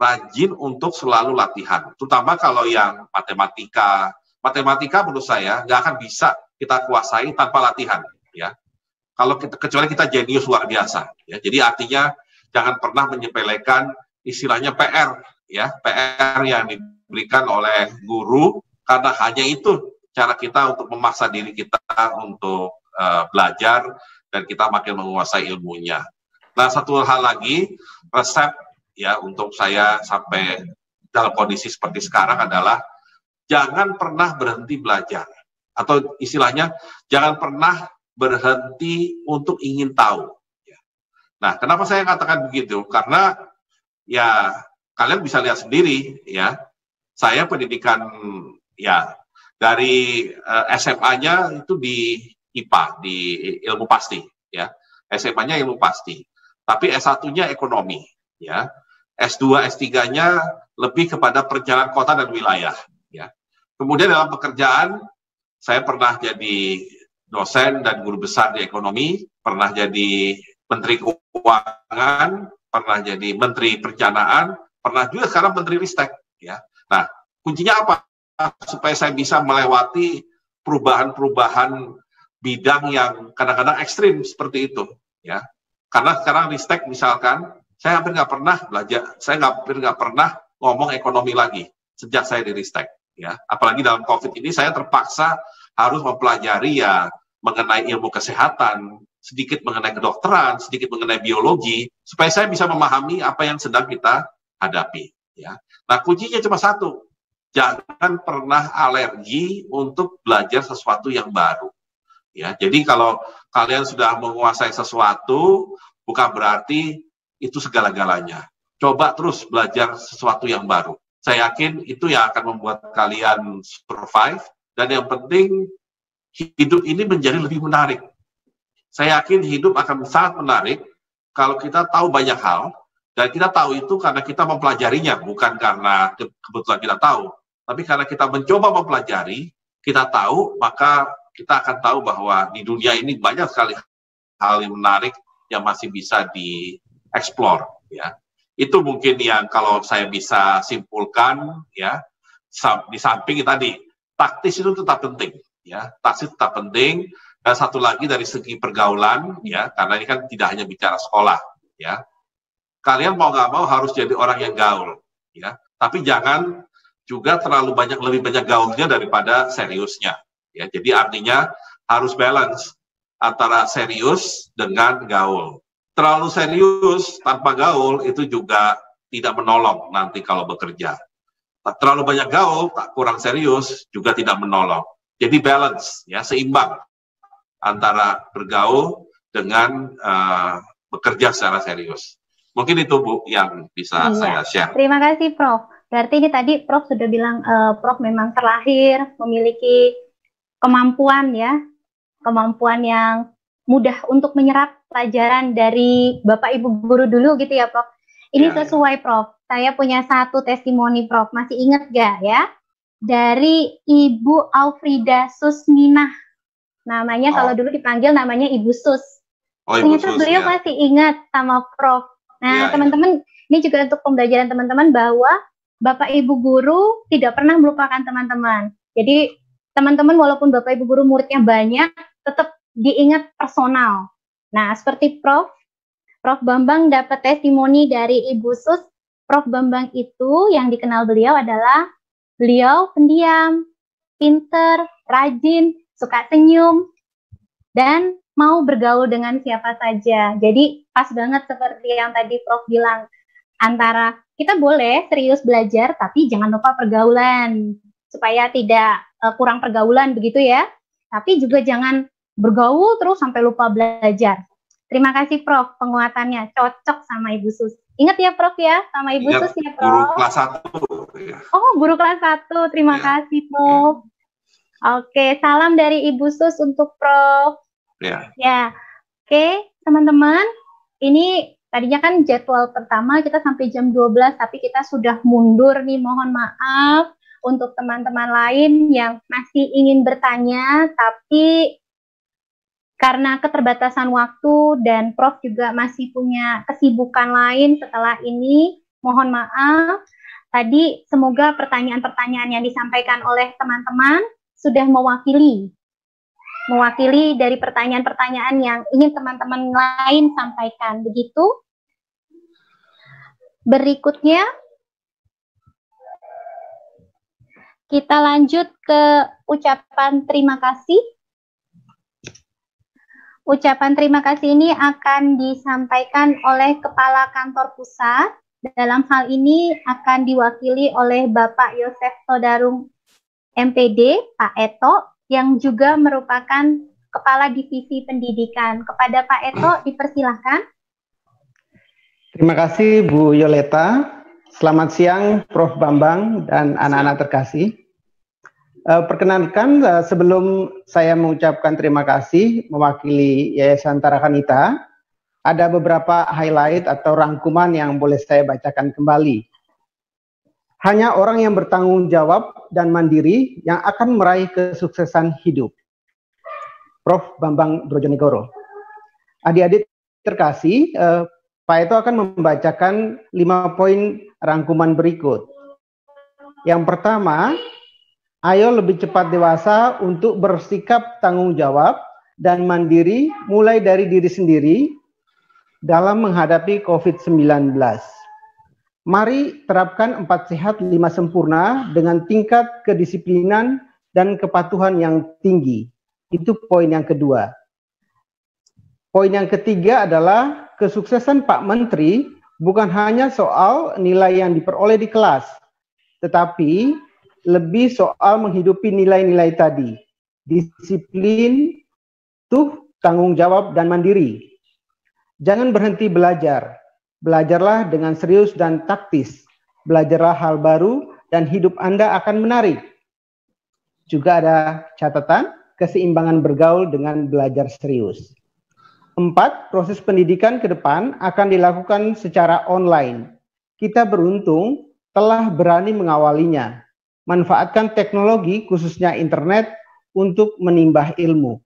rajin untuk selalu latihan. Terutama kalau yang matematika. Matematika menurut saya nggak akan bisa kita kuasai tanpa latihan ya. Kalau kita kecuali kita jenius luar biasa ya. Jadi artinya jangan pernah menyepelekan istilahnya PR ya. PR yang diberikan oleh guru karena hanya itu cara kita untuk memaksa diri kita untuk uh, belajar dan kita makin menguasai ilmunya. Nah, satu hal lagi, resep ya untuk saya sampai dalam kondisi seperti sekarang adalah jangan pernah berhenti belajar atau istilahnya jangan pernah berhenti untuk ingin tahu. Nah, kenapa saya katakan begitu? Karena ya kalian bisa lihat sendiri ya, saya pendidikan ya dari uh, eh, SMA-nya itu di IPA, di ilmu pasti ya. SMA-nya ilmu pasti. Tapi S1-nya ekonomi ya. S2, S3-nya lebih kepada perencanaan kota dan wilayah ya. Kemudian dalam pekerjaan saya pernah jadi dosen dan guru besar di ekonomi, pernah jadi menteri keuangan, pernah jadi menteri perencanaan, pernah juga sekarang menteri ristek ya. Nah, kuncinya apa? Supaya saya bisa melewati perubahan-perubahan bidang yang kadang-kadang ekstrim seperti itu ya. Karena sekarang ristek misalkan saya hampir nggak pernah belajar saya hampir nggak pernah ngomong ekonomi lagi sejak saya di ristek ya. Apalagi dalam covid ini saya terpaksa harus mempelajari ya mengenai ilmu kesehatan sedikit mengenai kedokteran sedikit mengenai biologi supaya saya bisa memahami apa yang sedang kita hadapi ya. Nah kuncinya cuma satu jangan pernah alergi untuk belajar sesuatu yang baru Ya, jadi kalau kalian sudah menguasai sesuatu, bukan berarti itu segala-galanya. Coba terus belajar sesuatu yang baru. Saya yakin itu yang akan membuat kalian survive dan yang penting hidup ini menjadi lebih menarik. Saya yakin hidup akan sangat menarik kalau kita tahu banyak hal dan kita tahu itu karena kita mempelajarinya, bukan karena kebetulan kita tahu, tapi karena kita mencoba mempelajari, kita tahu, maka kita akan tahu bahwa di dunia ini banyak sekali hal yang menarik yang masih bisa dieksplor ya. Itu mungkin yang kalau saya bisa simpulkan ya. Di samping tadi taktis itu tetap penting ya. Taktis tetap penting. Dan satu lagi dari segi pergaulan ya karena ini kan tidak hanya bicara sekolah ya. Kalian mau nggak mau harus jadi orang yang gaul ya. Tapi jangan juga terlalu banyak lebih banyak gaulnya daripada seriusnya Ya, jadi artinya harus balance antara serius dengan gaul. Terlalu serius tanpa gaul itu juga tidak menolong nanti kalau bekerja. Terlalu banyak gaul, tak kurang serius juga tidak menolong. Jadi balance, ya seimbang antara bergaul dengan uh, bekerja secara serius. Mungkin itu Bu yang bisa iya. saya share. Terima kasih Prof. Berarti ini tadi Prof sudah bilang uh, Prof memang terlahir memiliki kemampuan ya, kemampuan yang mudah untuk menyerap pelajaran dari Bapak Ibu guru dulu gitu ya, Prof. Ini ya, ya. sesuai, Prof. Saya punya satu testimoni, Prof. Masih ingat gak ya? Dari Ibu Alfrida Susminah. Namanya oh. kalau dulu dipanggil namanya Ibu Sus. Oh, Ibu Ternyata Sus, beliau ya. masih ingat sama Prof. Nah, ya, ya. teman-teman, ya. ini juga untuk pembelajaran teman-teman bahwa Bapak Ibu guru tidak pernah melupakan teman-teman. Jadi teman-teman walaupun Bapak Ibu guru muridnya banyak, tetap diingat personal. Nah, seperti Prof, Prof Bambang dapat testimoni dari Ibu Sus. Prof Bambang itu yang dikenal beliau adalah beliau pendiam, pinter, rajin, suka senyum, dan mau bergaul dengan siapa saja. Jadi pas banget seperti yang tadi Prof bilang, antara kita boleh serius belajar, tapi jangan lupa pergaulan supaya tidak uh, kurang pergaulan begitu ya. Tapi juga jangan bergaul terus sampai lupa belajar. Terima kasih Prof, penguatannya cocok sama Ibu Sus. Ingat ya Prof ya, sama Ibu Ingat, Sus ya Prof. Guru kelas 1. Ya. Oh, guru kelas 1. Terima ya. kasih Prof. Ya. Oke, salam dari Ibu Sus untuk Prof. Ya. Ya. Oke, teman-teman. Ini tadinya kan jadwal pertama kita sampai jam 12, tapi kita sudah mundur nih, mohon maaf untuk teman-teman lain yang masih ingin bertanya tapi karena keterbatasan waktu dan Prof juga masih punya kesibukan lain setelah ini, mohon maaf. Tadi semoga pertanyaan-pertanyaan yang disampaikan oleh teman-teman sudah mewakili mewakili dari pertanyaan-pertanyaan yang ingin teman-teman lain sampaikan. Begitu. Berikutnya kita lanjut ke ucapan terima kasih Ucapan terima kasih ini akan disampaikan oleh Kepala Kantor Pusat. Dalam hal ini akan diwakili oleh Bapak Yosef Todarung MPD, Pak Eto, yang juga merupakan Kepala Divisi Pendidikan. Kepada Pak Eto, dipersilahkan. Terima kasih Bu Yoleta. Selamat siang Prof. Bambang dan anak-anak terkasih. Uh, perkenankan uh, sebelum saya mengucapkan terima kasih mewakili Yayasan Tarakanita, ada beberapa highlight atau rangkuman yang boleh saya bacakan kembali. Hanya orang yang bertanggung jawab dan mandiri yang akan meraih kesuksesan hidup. Prof. Bambang Brojonegoro. Adik-adik terkasih, uh, Pak Eto akan membacakan lima poin rangkuman berikut. Yang pertama, ayo lebih cepat dewasa untuk bersikap tanggung jawab dan mandiri mulai dari diri sendiri dalam menghadapi COVID-19. Mari terapkan empat sehat lima sempurna dengan tingkat kedisiplinan dan kepatuhan yang tinggi. Itu poin yang kedua. Poin yang ketiga adalah kesuksesan Pak Menteri bukan hanya soal nilai yang diperoleh di kelas, tetapi lebih soal menghidupi nilai-nilai tadi. Disiplin, tuh tanggung jawab dan mandiri. Jangan berhenti belajar. Belajarlah dengan serius dan taktis. Belajarlah hal baru dan hidup Anda akan menarik. Juga ada catatan keseimbangan bergaul dengan belajar serius. Empat, proses pendidikan ke depan akan dilakukan secara online. Kita beruntung telah berani mengawalinya manfaatkan teknologi khususnya internet untuk menimbah ilmu.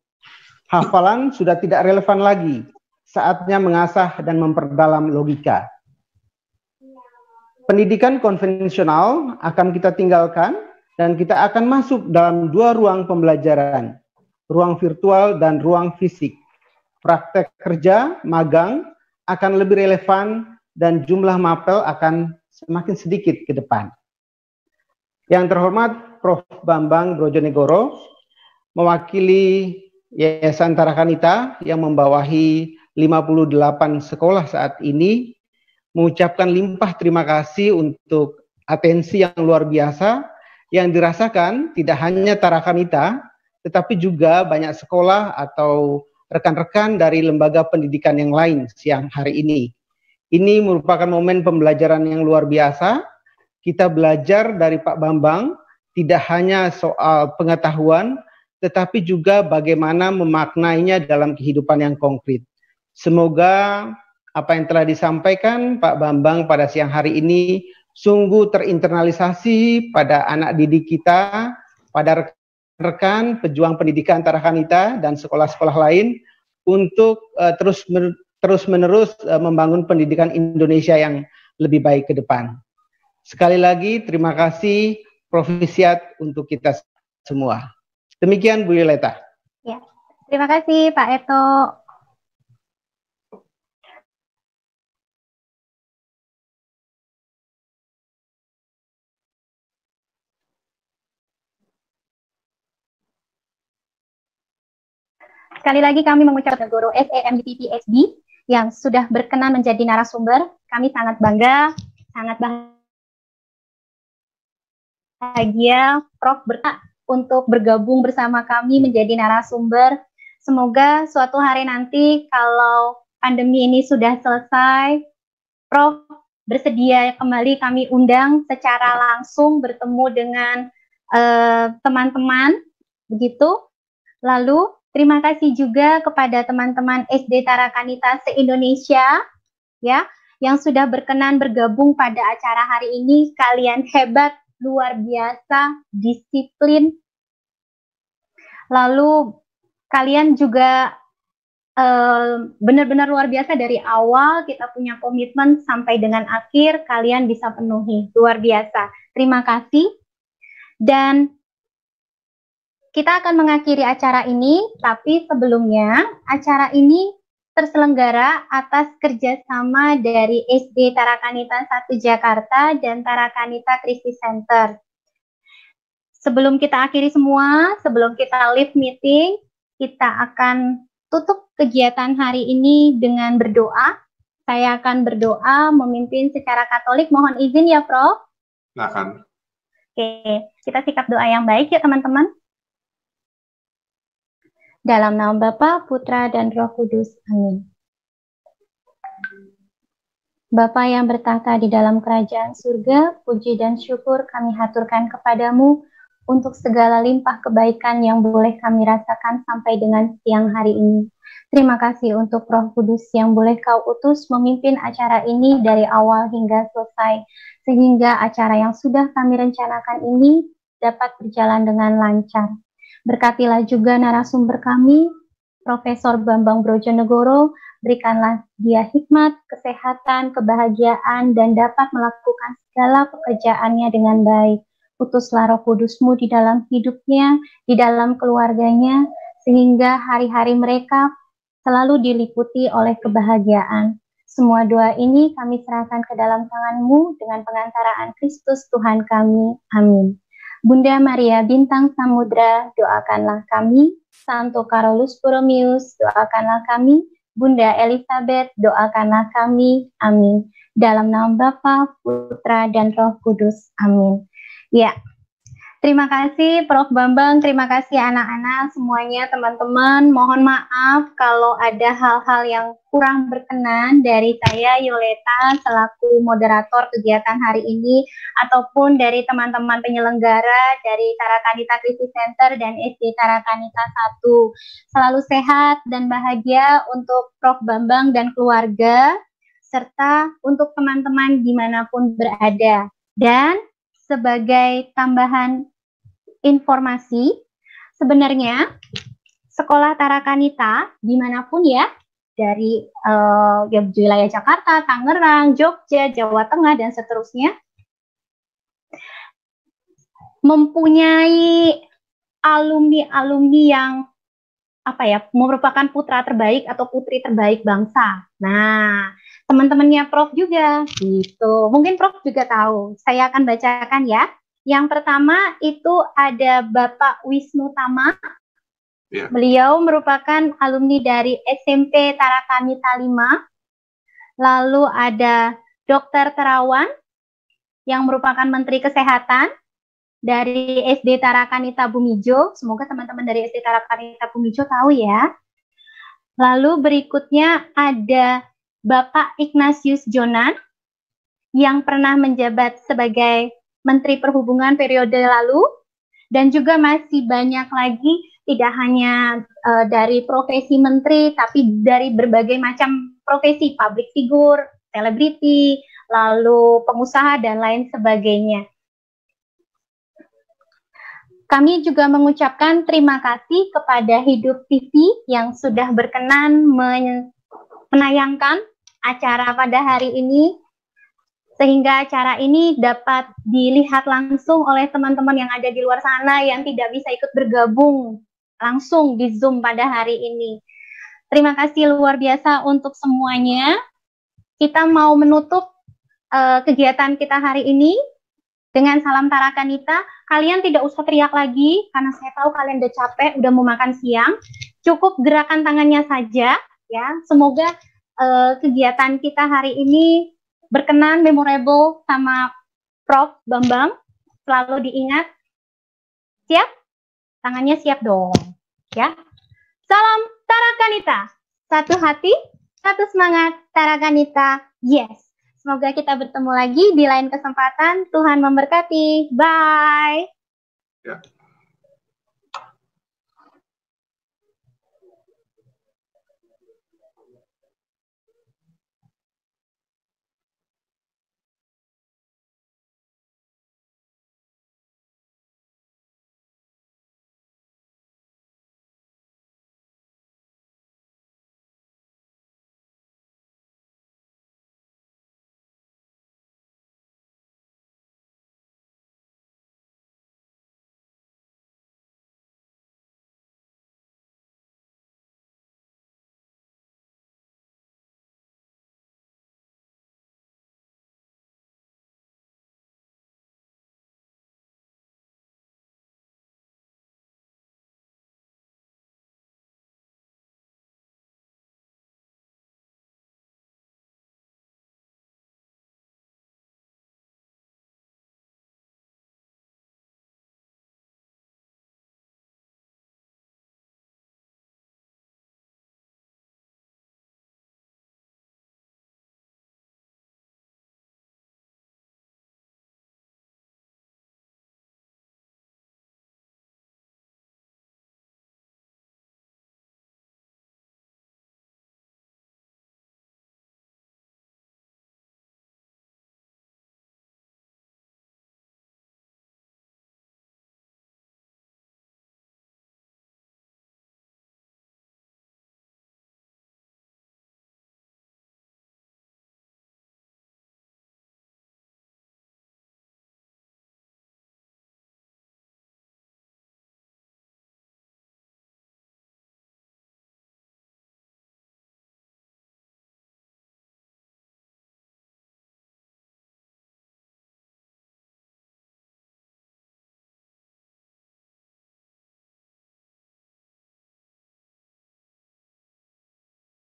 Hafalan sudah tidak relevan lagi, saatnya mengasah dan memperdalam logika. Pendidikan konvensional akan kita tinggalkan dan kita akan masuk dalam dua ruang pembelajaran, ruang virtual dan ruang fisik. Praktek kerja, magang akan lebih relevan dan jumlah mapel akan semakin sedikit ke depan. Yang terhormat Prof. Bambang Brojonegoro, mewakili Yayasan Tarakanita yang membawahi 58 sekolah saat ini, mengucapkan limpah terima kasih untuk atensi yang luar biasa yang dirasakan tidak hanya Tarakanita, tetapi juga banyak sekolah atau rekan-rekan dari lembaga pendidikan yang lain siang hari ini. Ini merupakan momen pembelajaran yang luar biasa kita belajar dari Pak Bambang tidak hanya soal pengetahuan, tetapi juga bagaimana memaknainya dalam kehidupan yang konkret. Semoga apa yang telah disampaikan Pak Bambang pada siang hari ini sungguh terinternalisasi pada anak didik kita, pada rekan-rekan pejuang pendidikan Tarakanita dan sekolah-sekolah lain untuk uh, terus terus menerus uh, membangun pendidikan Indonesia yang lebih baik ke depan. Sekali lagi terima kasih Profisiat untuk kita semua. Demikian Bu Yoleta. Ya, terima kasih Pak Eto. Sekali lagi kami mengucapkan guru SEMDP PhD yang sudah berkenan menjadi narasumber. Kami sangat bangga, sangat bahagia Prof berkah untuk bergabung bersama kami menjadi narasumber. Semoga suatu hari nanti kalau pandemi ini sudah selesai, Prof bersedia kembali kami undang secara langsung bertemu dengan eh, teman-teman, uh, begitu. Lalu terima kasih juga kepada teman-teman SD Tarakanita se-Indonesia, ya, yang sudah berkenan bergabung pada acara hari ini. Kalian hebat luar biasa, disiplin. Lalu kalian juga eh, benar-benar luar biasa dari awal kita punya komitmen sampai dengan akhir kalian bisa penuhi. Luar biasa. Terima kasih. Dan kita akan mengakhiri acara ini, tapi sebelumnya acara ini terselenggara atas kerjasama dari SD Tarakanita 1 Jakarta dan Tarakanita Krisis Center. Sebelum kita akhiri semua, sebelum kita live meeting, kita akan tutup kegiatan hari ini dengan berdoa. Saya akan berdoa memimpin secara Katolik. Mohon izin ya, Prof. Silakan. Oke, kita sikap doa yang baik ya, teman-teman. Dalam nama Bapa, Putra, dan Roh Kudus. Amin. Bapa yang bertahta di dalam kerajaan surga, puji dan syukur kami haturkan kepadamu untuk segala limpah kebaikan yang boleh kami rasakan sampai dengan siang hari ini. Terima kasih untuk Roh Kudus yang boleh kau utus memimpin acara ini dari awal hingga selesai, sehingga acara yang sudah kami rencanakan ini dapat berjalan dengan lancar. Berkatilah juga narasumber kami, Profesor Bambang Brojonegoro, berikanlah dia hikmat, kesehatan, kebahagiaan, dan dapat melakukan segala pekerjaannya dengan baik. Utuslah roh kudusmu di dalam hidupnya, di dalam keluarganya, sehingga hari-hari mereka selalu diliputi oleh kebahagiaan. Semua doa ini kami serahkan ke dalam tanganmu dengan pengantaraan Kristus Tuhan kami. Amin. Bunda Maria Bintang Samudra, doakanlah kami. Santo Carolus Borromeus, doakanlah kami. Bunda Elizabeth, doakanlah kami. Amin. Dalam nama Bapa, Putra, dan Roh Kudus. Amin. Ya, Terima kasih Prof. Bambang, terima kasih anak-anak semuanya teman-teman. Mohon maaf kalau ada hal-hal yang kurang berkenan dari saya Yoleta selaku moderator kegiatan hari ini ataupun dari teman-teman penyelenggara dari Tarakanita Krisis Center dan SD Tarakanita 1. Selalu sehat dan bahagia untuk Prof. Bambang dan keluarga serta untuk teman-teman di mana pun berada. Dan sebagai tambahan informasi, sebenarnya sekolah Tarakanita di mana pun ya, dari uh, wilayah Jakarta, Tangerang, Jogja, Jawa Tengah, dan seterusnya, mempunyai alumni-alumni yang apa ya merupakan putra terbaik atau putri terbaik bangsa. Nah, teman-temannya Prof juga gitu. Mungkin Prof juga tahu. Saya akan bacakan ya. Yang pertama itu ada Bapak Wisnu Tama. Ya. Beliau merupakan alumni dari SMP Tarakanita 5. Lalu ada Dr. Terawan yang merupakan Menteri Kesehatan dari SD Tarakanita Bumijo. Semoga teman-teman dari SD Tarakanita Bumijo tahu ya. Lalu berikutnya ada Bapak Ignatius Jonan yang pernah menjabat sebagai Menteri Perhubungan periode lalu dan juga masih banyak lagi tidak hanya uh, dari profesi menteri tapi dari berbagai macam profesi public figure, selebriti, lalu pengusaha dan lain sebagainya. Kami juga mengucapkan terima kasih kepada Hidup TV yang sudah berkenan menayangkan acara pada hari ini sehingga acara ini dapat dilihat langsung oleh teman-teman yang ada di luar sana yang tidak bisa ikut bergabung langsung di Zoom pada hari ini. Terima kasih luar biasa untuk semuanya. Kita mau menutup uh, kegiatan kita hari ini dengan salam Tarakanita, kalian tidak usah teriak lagi karena saya tahu kalian udah capek, udah mau makan siang. Cukup gerakan tangannya saja ya. Semoga uh, kegiatan kita hari ini berkenan, memorable sama Prof Bambang. Selalu diingat. Siap? Tangannya siap dong. Ya. Salam Tarakanita. Satu hati, satu semangat Tarakanita. Yes. Semoga kita bertemu lagi di lain kesempatan. Tuhan memberkati. Bye. Ya.